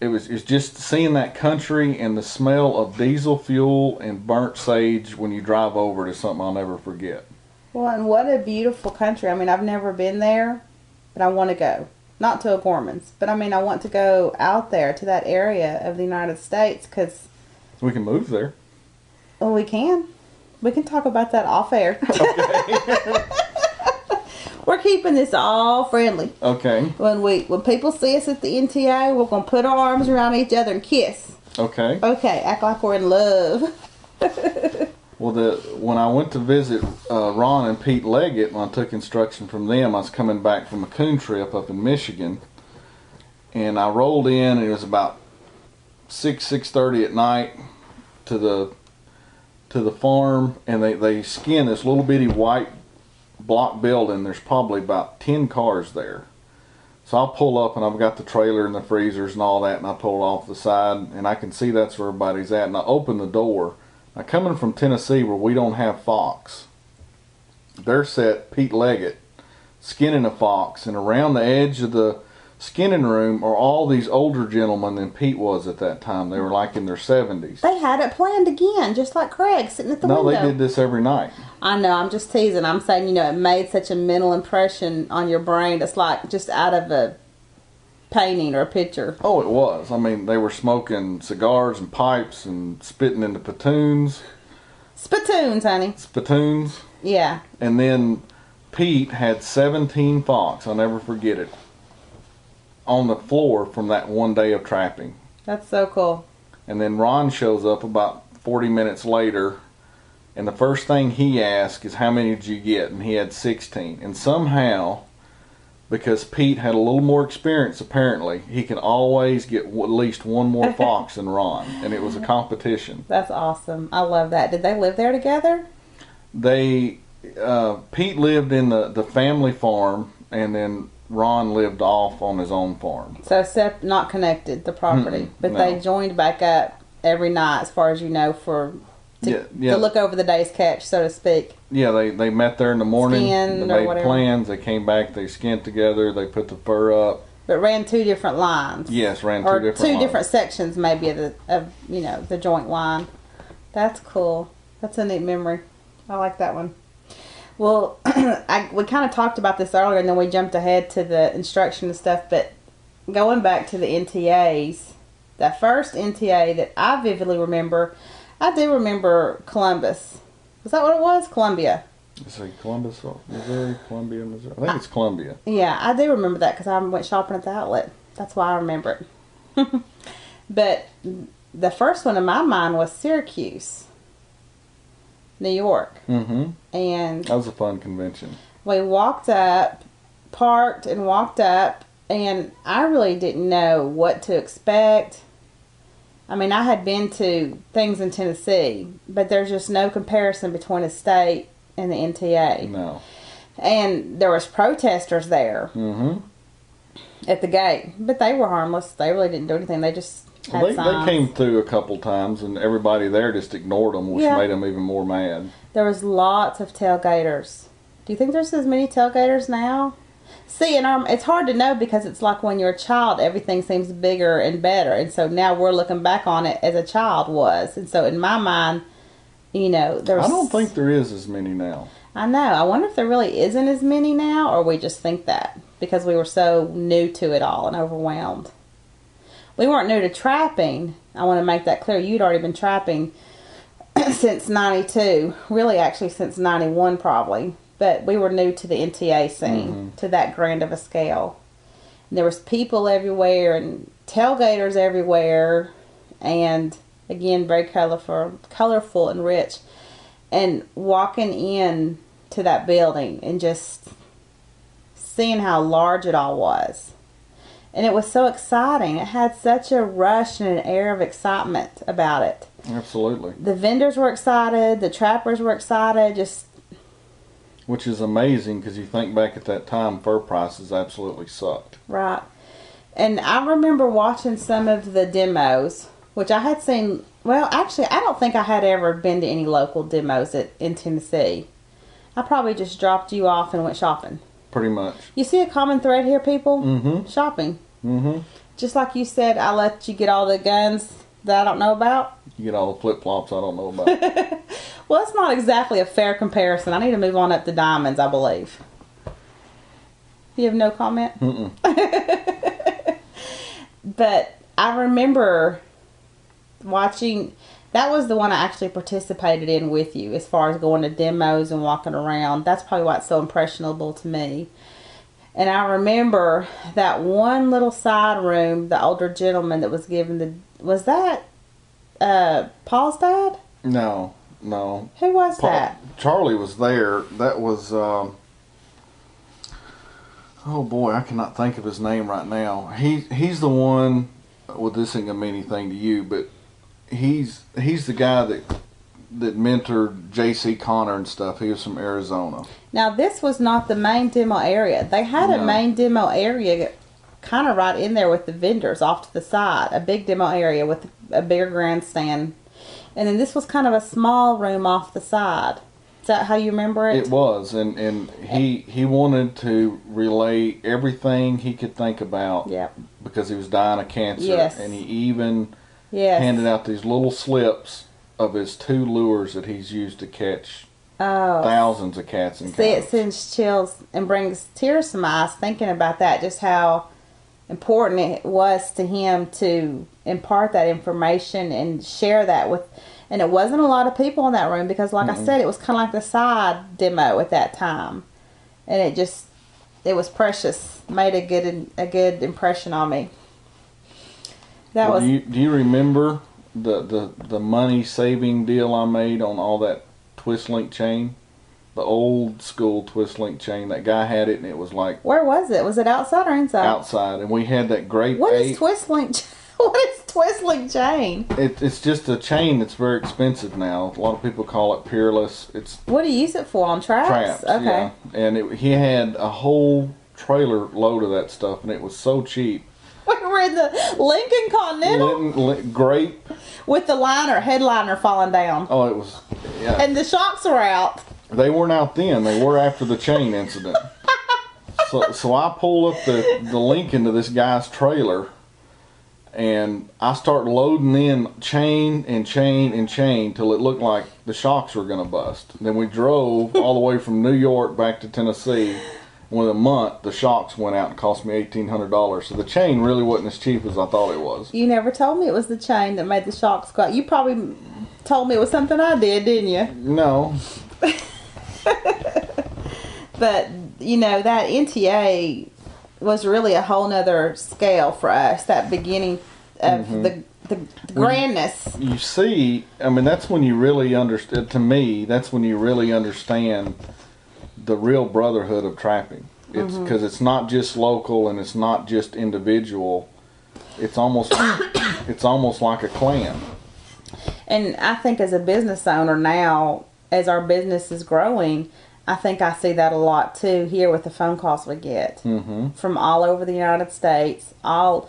it was it's just seeing that country and the smell of diesel fuel and burnt sage when you drive over to something I'll never forget. Well, and what a beautiful country. I mean, I've never been there, but I want to go. Not to O'Gorman's, but I mean, I want to go out there to that area of the United States because, We can move there. well, we can. We can talk about that off air. Okay. We're keeping this all friendly. Okay. When we when people see us at the NTA, we're gonna put our arms around each other and kiss. Okay. Okay, act like we're in love. Well, the when I went to visit uh, Ron and Pete Leggett, when I took instruction from them, I was coming back from a coon trip up in Michigan, and I rolled in. And it was about six six thirty at night to the to the farm, and they they skin this little bitty white block building. There's probably about ten cars there. So I'll pull up and I've got the trailer and the freezers and all that, and I pull off the side, and I can see that's where everybody's at. And I open the door. Now, coming from Tennessee, where we don't have fox, they're set Pete Leggett skinning a fox, and around the edge of the skinning room are all these older gentlemen than Pete was at that time. They were like in their 70s. They had it planned again, just like Craig sitting at the No, window. No, they did this every night. I know. I'm just teasing. I'm saying, you know, it made such a mental impression on your brain. It's like just out of a painting or a picture. Oh, it was. I mean, they were smoking cigars and pipes and spitting into platoons, Spittoons, honey. spittoons. Yeah. And then Pete had 17 fox, I'll never forget it, on the floor from that one day of trapping. That's so cool. And then Ron shows up about 40 minutes later, and the first thing he asks is, How many did you get? And he had 16. And somehow, because Pete had a little more experience apparently, he can always get w- at least one more fox than Ron. And it was a competition. That's awesome. I love that. Did they live there together? they uh, Pete lived in the, the family farm and then Ron lived off on his own farm. So, sep- not connected, the property. Mm-mm, but no. they joined back up every night, as far as you know, for to, Yeah, yeah. to look over the day's catch, so to speak. Yeah, they, they met there in the morning. Skin they or made whatever. plans. They came back. They skinned together. They put the fur up. But ran two different lines. Yes, ran or two different. two lines. different sections maybe of the of you know the joint line. That's cool. That's a neat memory. I like that one. Well, I, we kind of talked about this earlier, and then we jumped ahead to the instruction and stuff. But going back to the NTAs, that first NTA that I vividly remember, I do remember Columbus. Was that what it was? Columbia. It's it Columbus, Missouri, Columbia, Missouri? I think it's Columbia. Yeah, I do remember that because I went shopping at the outlet. That's why I remember it. but the first one in my mind was Syracuse, New York. Mm-hmm. And That was a fun convention. we walked up, parked, and walked up, and I really didn't know what to expect. I mean, I had been to things in Tennessee, but there's just no comparison between a state and the NTA. No. And there was protesters there. Mm-hmm. at the gate, but they were harmless. They really didn't do anything. They just had They, they came through a couple times, and everybody there just ignored them, which Yeah. made them even more mad. There was lots of tailgaters. Do you think there's as many tailgaters now? See, and um, it's hard to know because it's like when you're a child, everything seems bigger and better, and so now we're looking back on it as a child was, and so in my mind, you know, there's. I don't think there is as many now. I know. I wonder if there really isn't as many now, or we just think that because we were so new to it all and overwhelmed. We weren't new to trapping. I want to make that clear. You'd already been trapping since 92. Really, actually, since 91, probably. But we were new to the NTA scene, mm-hmm. to that grand of a scale. And there was people everywhere and tailgaters everywhere. And again, very colorful, colorful and rich and walking in to that building and just seeing how large it all was. And it was so exciting. It had such a rush and an air of excitement about it. Absolutely. The vendors were excited, the trappers were excited, just Which is amazing because you think back at that time, fur prices absolutely sucked. right. And I remember watching some of the demos, which I had seen. Well, actually, I don't think I had ever been to any local demos at, in Tennessee. I probably just dropped you off and went shopping. Pretty much. You see a common thread here, people? Mm-hmm. Shopping. Mm-hmm. Just like you said, I let you get all the guns that I don't know about. You get all the flip flops I don't know about. Well, it's not exactly a fair comparison. I need to move on up to diamonds, I believe. You have no comment? But I remember watching. That was the one I actually participated in with you, as far as going to demos and walking around. That's probably why it's so impressionable to me. And I remember that one little side room, the older gentleman that was given the. Was that uh, Paul's dad? No, no. Who was Paul- that? Charlie was there. That was. Um, oh boy, I cannot think of his name right now. He he's the one. Well, this ain't gonna mean anything to you, but he's he's the guy that that mentored J.C. Conner and stuff. He was from Arizona. Now this was not the main demo area. They had a main demo area kind of right in there with the vendors off to the side. A big demo area with a bigger grandstand. And then this was kind of a small room off the side. Is that how you remember it? It was, and and he he wanted to relay everything he could think about yeah. because he was dying of cancer, Yes. and he even Yes. handed out these little slips of his two lures that he's used to catch oh. thousands of cats and See, it sends chills and brings tears to my eyes thinking about that, just how important it was to him to impart that information and share that with. And it wasn't a lot of people in that room because, like I Mm-mm. said, it was kind of like the side demo at that time, and it just it was precious. Made a good a good impression on me. That Well, was do you do you remember the, the the money saving deal I made on all that twist link chain? The old school twist link chain. That guy had it and it was like where was it? Was it outside or inside? outside and we had that great What is eight- twist link? What is twist link chain? it, it's just a chain that's very expensive now. A lot of people call it peerless. It's What do you use it for on traps? traps. Okay. Yeah. And it, he had a whole trailer load of that stuff and it was so cheap. We were in the Lincoln Continental Linton, Lin- grape. with the liner, headliner falling down. Oh, it was. Yeah. And the shocks were out. They weren't out then. They were after the chain incident. so, so I pull up the, the link into this guy's trailer, and I start loading in chain and chain and chain till it looked like the shocks were gonna bust. Then we drove all the way from New York back to Tennessee. Within a month, the shocks went out and cost me eighteen hundred dollars. So the chain really wasn't as cheap as I thought it was. You never told me it was the chain that made the shocks go out. You probably told me it was something I did, didn't you? No, But, you know, that NTA was really a whole nother scale for us, that beginning of Mhm. the, the, the grandness. you see, I mean, that's when you really understand. To me, that's when you really understand the real brotherhood of trapping. It's because it's not just local and it's not just individual. It's almost, it's almost like a clan. And I think as a business owner now, as our business is growing, I think I see that a lot too here with the phone calls we get hmm from all over the United States, all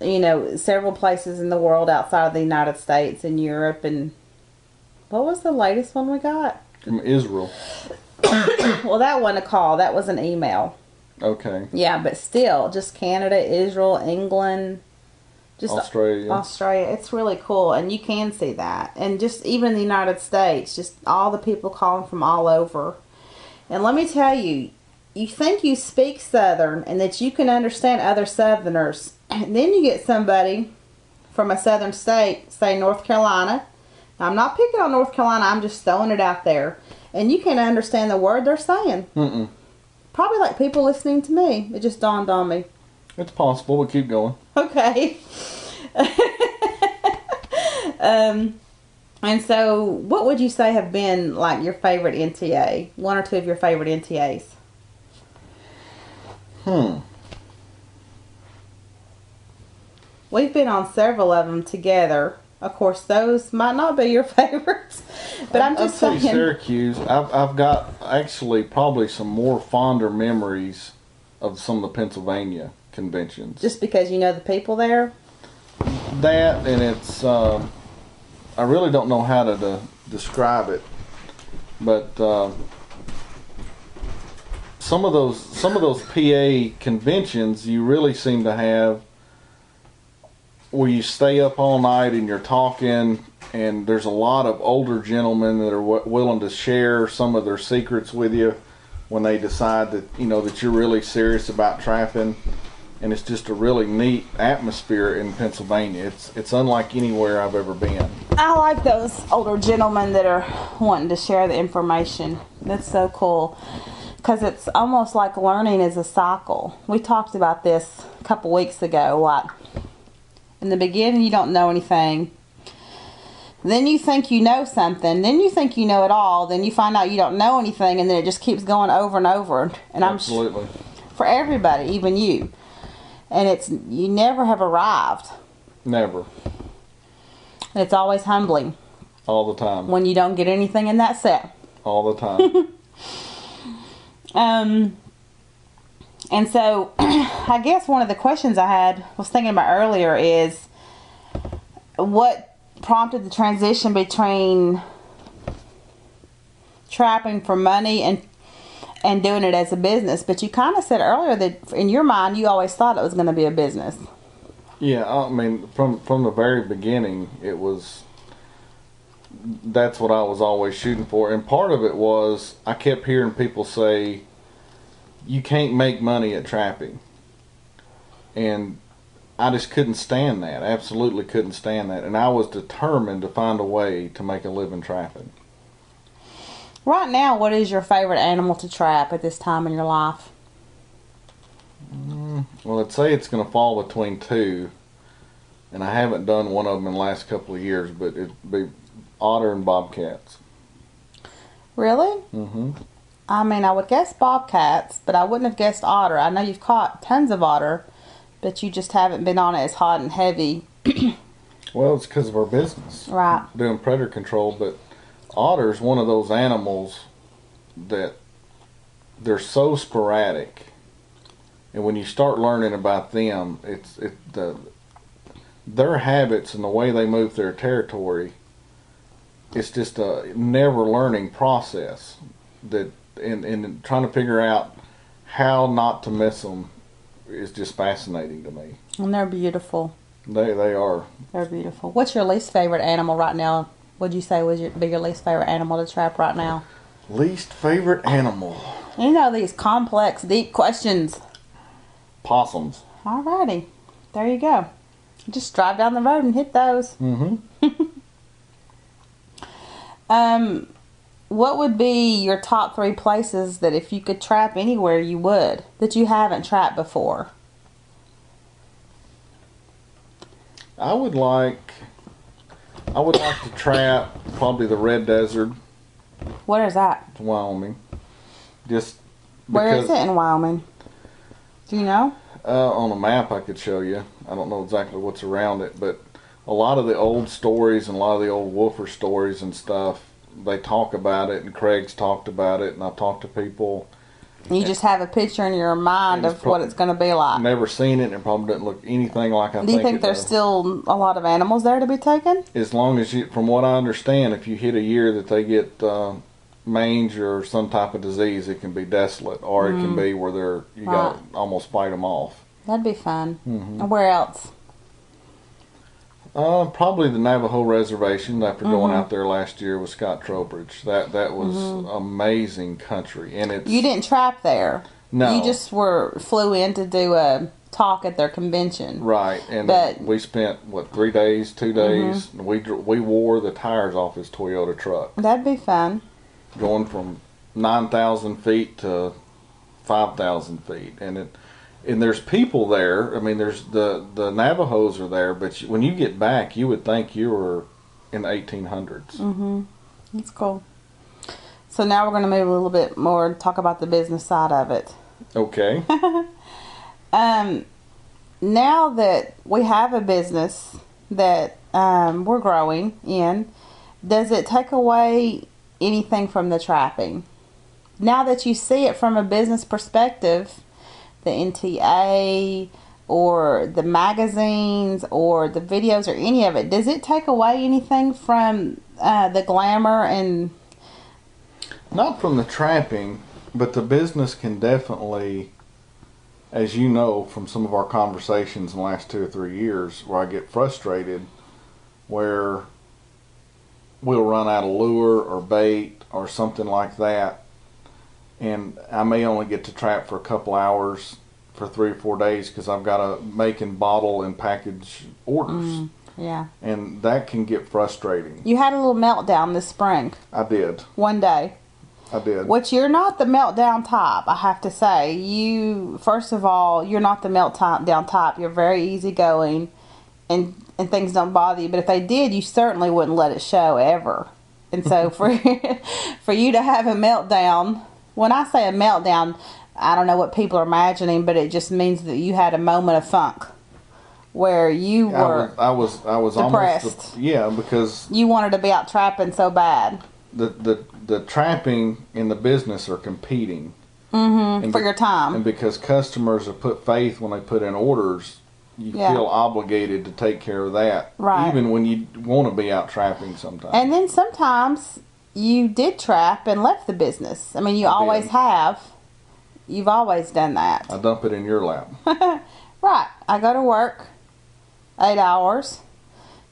you know, several places in the world outside of the United States and Europe and what was the latest one we got? From Israel. Well, that wasn't a call, that was an email. Okay. Yeah, but still, just Canada, Israel, England, just Australia. Australia. It's really cool, and you can see that. And just even the United States, just all the people calling from all over. And let me tell you, you think you speak Southern and that you can understand other Southerners, and then you get somebody from a Southern state, say North Carolina. Now, I'm not picking on North Carolina, I'm just throwing it out there. And you can't understand the word they're saying. Mm-mm. Probably like people listening to me. It just dawned on me. It's possible, but keep going. Okay. um, and so, what would you say have been like your favorite NTA? One or two of your favorite NTAs? Hmm. We've been on several of them together. Of course, those might not be your favorites, but I'm I'd just say saying. Syracuse. I've I've got actually probably some more fonder memories of some of the Pennsylvania conventions. Just because you know the people there. that and it's um, I really don't know how to de- describe it, but uh, some of those some of those PA conventions you really seem to have where you stay up all night and you're talking and there's a lot of older gentlemen that are w- willing to share some of their secrets with you when they decide that you know that you're really serious about trapping and it's just a really neat atmosphere in Pennsylvania. It's it's unlike anywhere I've ever been. I like those older gentlemen that are wanting to share the information. That's so cool. Because it's almost like learning is a cycle. We talked about this a couple weeks ago. Like, in the beginning, you don't know anything. Then you think you know something. Then you think you know it all. Then you find out you don't know anything, and then it just keeps going over and over. And I'm Absolutely. for everybody, even you. And it's you never have arrived. Never. And it's always humbling All the time. when you don't get anything in that set. All the time. Um, and so, I guess one of the questions I had was thinking about earlier is what prompted the transition between trapping for money and and doing it as a business. But you kind of said earlier that in your mind you always thought it was going to be a business. Yeah, I mean, from from the very beginning, it was. That's what I was always shooting for, and part of it was I kept hearing people say, "You can't make money at trapping," and I just couldn't stand that. Absolutely couldn't stand that, and I was determined to find a way to make a living trapping. Right now, what is your favorite animal to trap at this time in your life? Well, I'd say it's going to fall between two, and I haven't done one of them in the last couple of years, but it'd be otter and bobcats. Really? hmm I mean, I would guess bobcats, but I wouldn't have guessed otter. I know you've caught tons of otter, but you just haven't been on it as hot and heavy. Well, it's because of our business, Right. doing predator control. But otter's one of those animals that they're so sporadic, and when you start learning about them, it's it the their habits and the way they move their territory. It's just a never learning process that, and and trying to figure out how not to miss them is just fascinating to me. And they're beautiful. They they are. They're beautiful. What's your least favorite animal right now? Would you say was your, be your least favorite animal to trap right now? Least favorite animal? You know these complex, deep questions. Possums. Alrighty, there you go. Just drive down the road and hit those. Mm-hmm. Um, what would be your top three places that if you could trap anywhere you would that you haven't trapped before? I would like. I would like to trap probably the Red Desert, Where is that? Wyoming. Just Where is because it in Wyoming? Do you know? uh, on a map I could show you. I don't know exactly what's around it, but a lot of the old stories and a lot of the old Wolfer stories and stuff, they talk about it, and Craig's talked about it, and I've talked to people. You just have a picture in your mind of what it's going to be like. Never seen it, and it probably doesn't look anything like I Do you think it there's does. still a lot of animals there to be taken? as long as you, from what I understand, if you hit a year that they get uh, mange or some type of disease, it can be desolate, or it can be where they're you got Mm. Right. to almost fight them off. That'd be fun. Mhm. Where else? Uh, probably the Navajo Reservation after going mm-hmm. out there last year with Scott Trowbridge. That that was mm-hmm. amazing country, and it's You didn't trap there. no You just were flew in to do a talk at their convention. right, and but- we spent what three days, two mm-hmm. days. We we wore the tires off his Toyota truck. That'd be fun. going from 9,000 feet to 5,000 feet. And it, and there's people there. I mean, there's the, the Navajos are there, but you, when you get back, you would think you were in the 1800s. That's cool. So now we're going to move a little bit more and talk about the business side of it. Okay. Um, now that we have a business that um, we're growing in, does it take away anything from the trapping? Now that you see it from a business perspective, the NTA or the magazines or the videos or any of it, does it take away anything from uh, the glamour and Not from the trapping, but the business can definitely, as you know from some of our conversations in the last two or three years, where I get frustrated, where we'll run out of lure or bait or something like that, and I may only get to trap for a couple hours for three or four days because I've got to make and bottle and package orders, mm, yeah? and that can get frustrating. You had a little meltdown this spring, I did, one day. I did. Which you're not the meltdown type, I have to say. You, first of all, you're not the meltdown type. You're very easygoing, and and things don't bother you. But if they did, you certainly wouldn't let it show ever. And so for for you to have a meltdown, when I say a meltdown, I don't know what people are imagining, but it just means that you had a moment of funk where you I were was, I was, I was almost, Depressed. yeah, because you wanted to be out trapping so bad the, the, the trapping and the business are competing. mm-hmm, for be- your time. And because customers have put faith when they put in orders, you Yeah. feel obligated to take care of that. Right. Even when you want to be out trapping sometimes. And then sometimes you did trap and left the business. I mean, you I always did. have. You've always done that. I dump it in your lap. right. I go to work eight hours,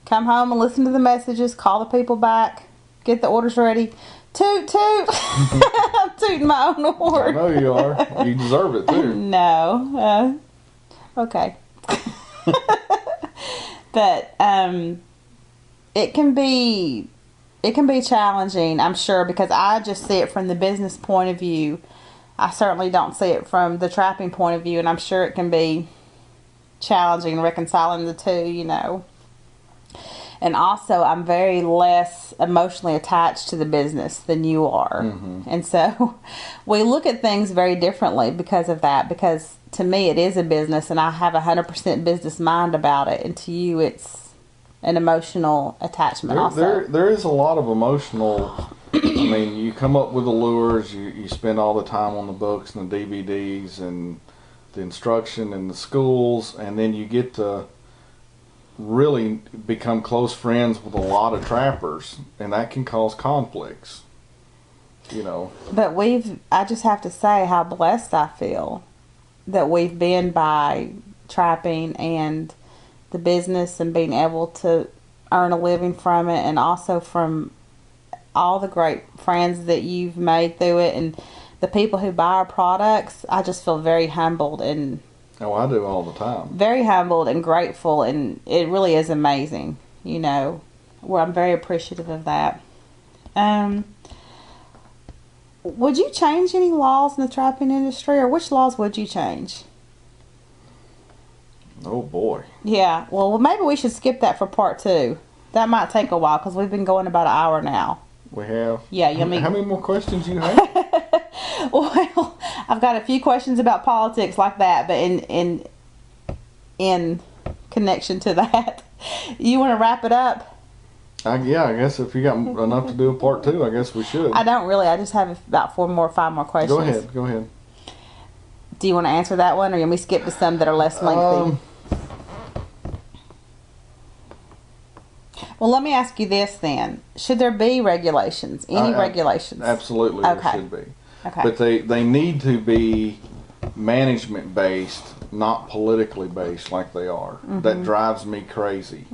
come home and listen to the messages, call the people back, get the orders ready. Toot toot. I'm tooting my own horn. I know you are. You deserve it too. No. Uh, okay. but um, it can be it can be challenging, I'm sure, because I just see it from the business point of view. I certainly don't see it from the trapping point of view, and I'm sure it can be challenging reconciling the two, you know. And also, I'm very less emotionally attached to the business than you are. Mm-hmm. And so, we look at things very differently because of that. Because to me, it is a business, and I have a 100% business mind about it. And to you, it's an emotional attachment There, also. there, there is a lot of emotional. I mean, you come up with the lures. You, you spend all the time on the books and the DVDs and the instruction and the schools, and then you get to really become close friends with a lot of trappers, and that can cause conflicts. You know, But we've, I just have to say how blessed I feel that we've been by trapping and the business and being able to earn a living from it and also from all the great friends that you've made through it and the people who buy our products. I just feel very humbled and oh, I do all the time. very humbled and grateful and it really is amazing you know well i'm very appreciative of that um would you change any laws in the trapping industry or which laws would you change Oh boy. yeah well maybe we should skip that for part two that might take a while because we've been going about an hour now We have. Yeah, you How- mean- How many more questions you have? well i've got a few questions about politics like that but in in in connection to that you want to wrap it up I, yeah, I guess if you got enough to do a part two, I guess we should. I don't really. I just have about four more, five more questions. Go ahead. Go ahead. Do you want to answer that one, or can we skip to some that are less lengthy? Um, well, let me ask you this then: Should there be regulations? Any I- I- regulations? Absolutely, Okay. there should be. Okay. But they, they need to be management based, not politically based like they are. Mm-hmm. That drives me crazy.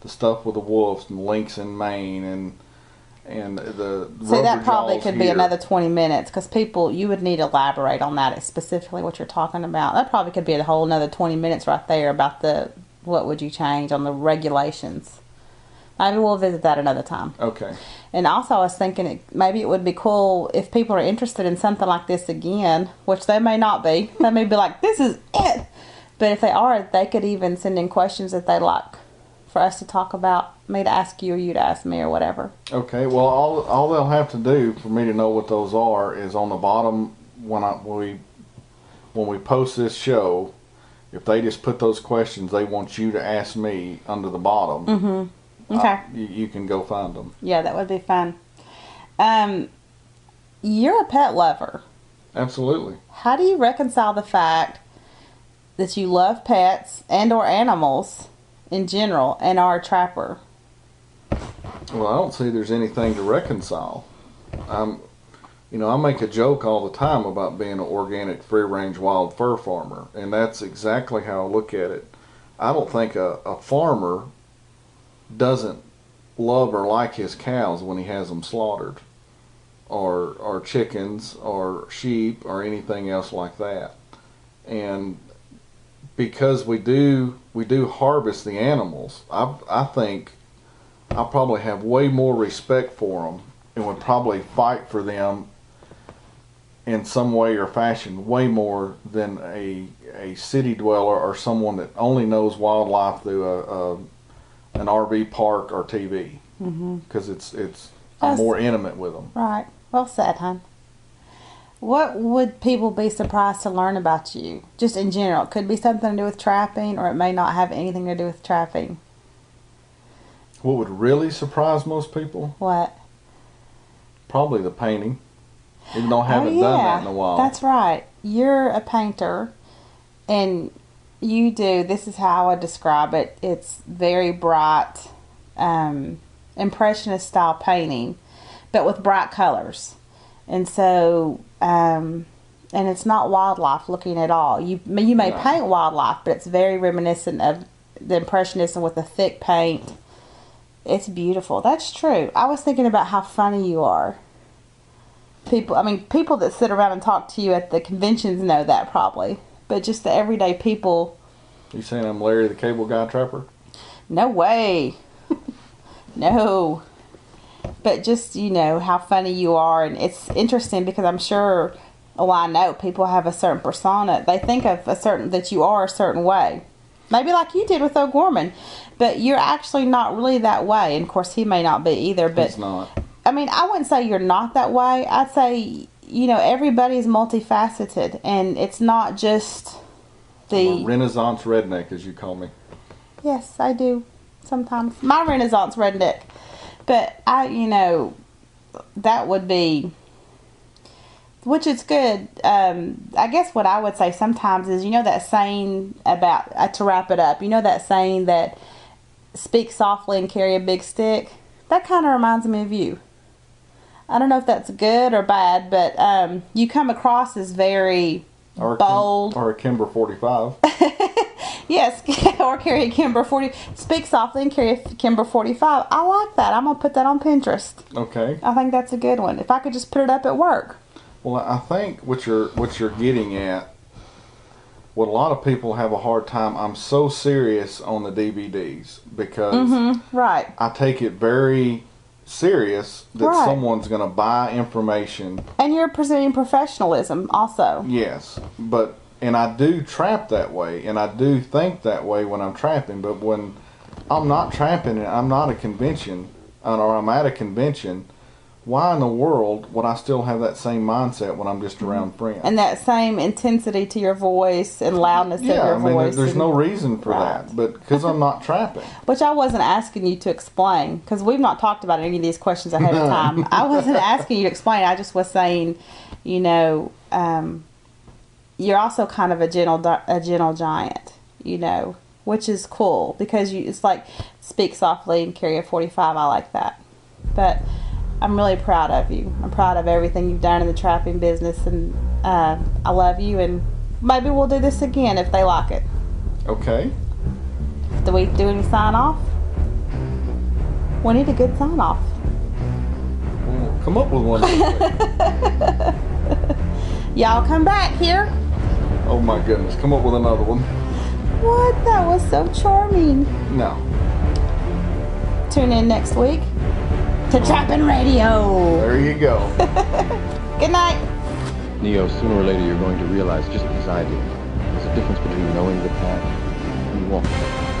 The stuff with the wolves and lynx in Maine and and the See, that probably could be another 20 minutes because people, you would need to elaborate on that specifically what you're talking about. That probably could be a whole another 20 minutes right there about the what would you change on the regulations. Maybe we'll visit that another time. Okay. And also, I was thinking it, maybe it would be cool if people are interested in something like this again, which they may not be. They may be like, "This is it," but if they are, they could even send in questions that they'd like for us to talk about, me to ask you or you to ask me or whatever. Okay. Well, all all they'll have to do for me to know what those are is on the bottom when I when we when we post this show. If they just put those questions they want you to ask me under the bottom, Mm-hmm. Okay. I- you, you can go find them. Yeah, that would be fun. Um, you're a pet lover. Absolutely. How do you reconcile the fact that you love pets and or animals in general and are a trapper? Well, I don't see there's anything to reconcile. I'm, you know, I make a joke all the time about being an organic free range wild fur farmer, and that's exactly how I look at it. I don't think a, a farmer doesn't love or like his cows when he has them slaughtered, or or chickens or sheep or anything else like that, and because we do we do harvest the animals, I I think I probably have way more respect for them and would probably fight for them in some way or fashion way more than a a city dweller or someone that only knows wildlife through a, a an RV park or TV because mm-hmm. it's it's I'm more intimate with them. Right. Well said, hon. What would people be surprised to learn about you? Just in general. It could be something to do with trapping, or it may not have anything to do with trapping. What would really surprise most people? What? Probably the painting. Even though I oh, haven't done that in a while. Oh, That's right. You're a painter, and you do. This is how I would describe it. It's very bright, um, impressionist style painting, but with bright colors, and so. Um, and it's not wildlife looking at all. You you may paint wildlife, but it's very reminiscent of the impressionism with the thick paint. It's beautiful. That's true. I was thinking about how funny you are people i mean people that sit around and talk to you at the conventions know that probably but just the everyday people you saying I'm Larry the Cable Guy Trapper? no way no but just you know how funny you are and it's interesting because i'm sure well i know people have a certain persona they think of a certain that you are a certain way maybe like you did with o'gorman but you're actually not really that way and of course he may not be either but. I mean, I wouldn't say you're not that way. I'd say, you know, everybody's multifaceted, and it's not just the. Renaissance redneck, as you call me. Yes, I do sometimes. My Renaissance redneck. But I, you know, that would be. Which is good. Um, I guess what I would say sometimes is, you know, that saying about, uh, to wrap it up, you know, that saying that speak softly and carry a big stick? That kind of reminds me of you. I don't know if that's good or bad, but um, you come across as very Or a Kim- bold. or a Kimber 45. Yes, or carry a Kimber 40. Speak softly and carry a Kimber 45. I like that. I'm going to put that on Pinterest. Okay. I think that's a good one. If I could just put it up at work. Well, I think what you're what you're getting at, what a lot of people have a hard time. I'm so serious on the DVDs because Right. I take it very serious that Right. someone's going to buy information. And you're presenting professionalism also. Yes, but and I do trap that way, and I do think that way when I'm trapping. But when I'm not trapping, and I'm not a convention, or I'm at a convention. Why in the world would I still have that same mindset when I'm just around friends? And that same intensity to your voice and loudness of Yeah, your I mean, voice. there's and- no reason for Right. that, but because I'm not trapping. Which I wasn't asking you to explain because we've not talked about any of these questions ahead of time. I wasn't asking you to explain. I just was saying, you know, um, you're also kind of a gentle, a gentle giant, you know, which is cool because you. It's like speak softly and carry a 45. I like that, but I'm really proud of you. I'm proud of everything you've done in the trapping business, and uh, I love you. And maybe we'll do this again if they like it. Okay. Do we do any sign off? We need a good sign off. Well, come up with one. Y'all come back here. oh my goodness, come up with another one. What? That was so charming. No. Tune in next week to Trapping Radio. There you go. Good night. Neo, sooner or later you're going to realize, just as I did, there's a difference between knowing the path and walking it.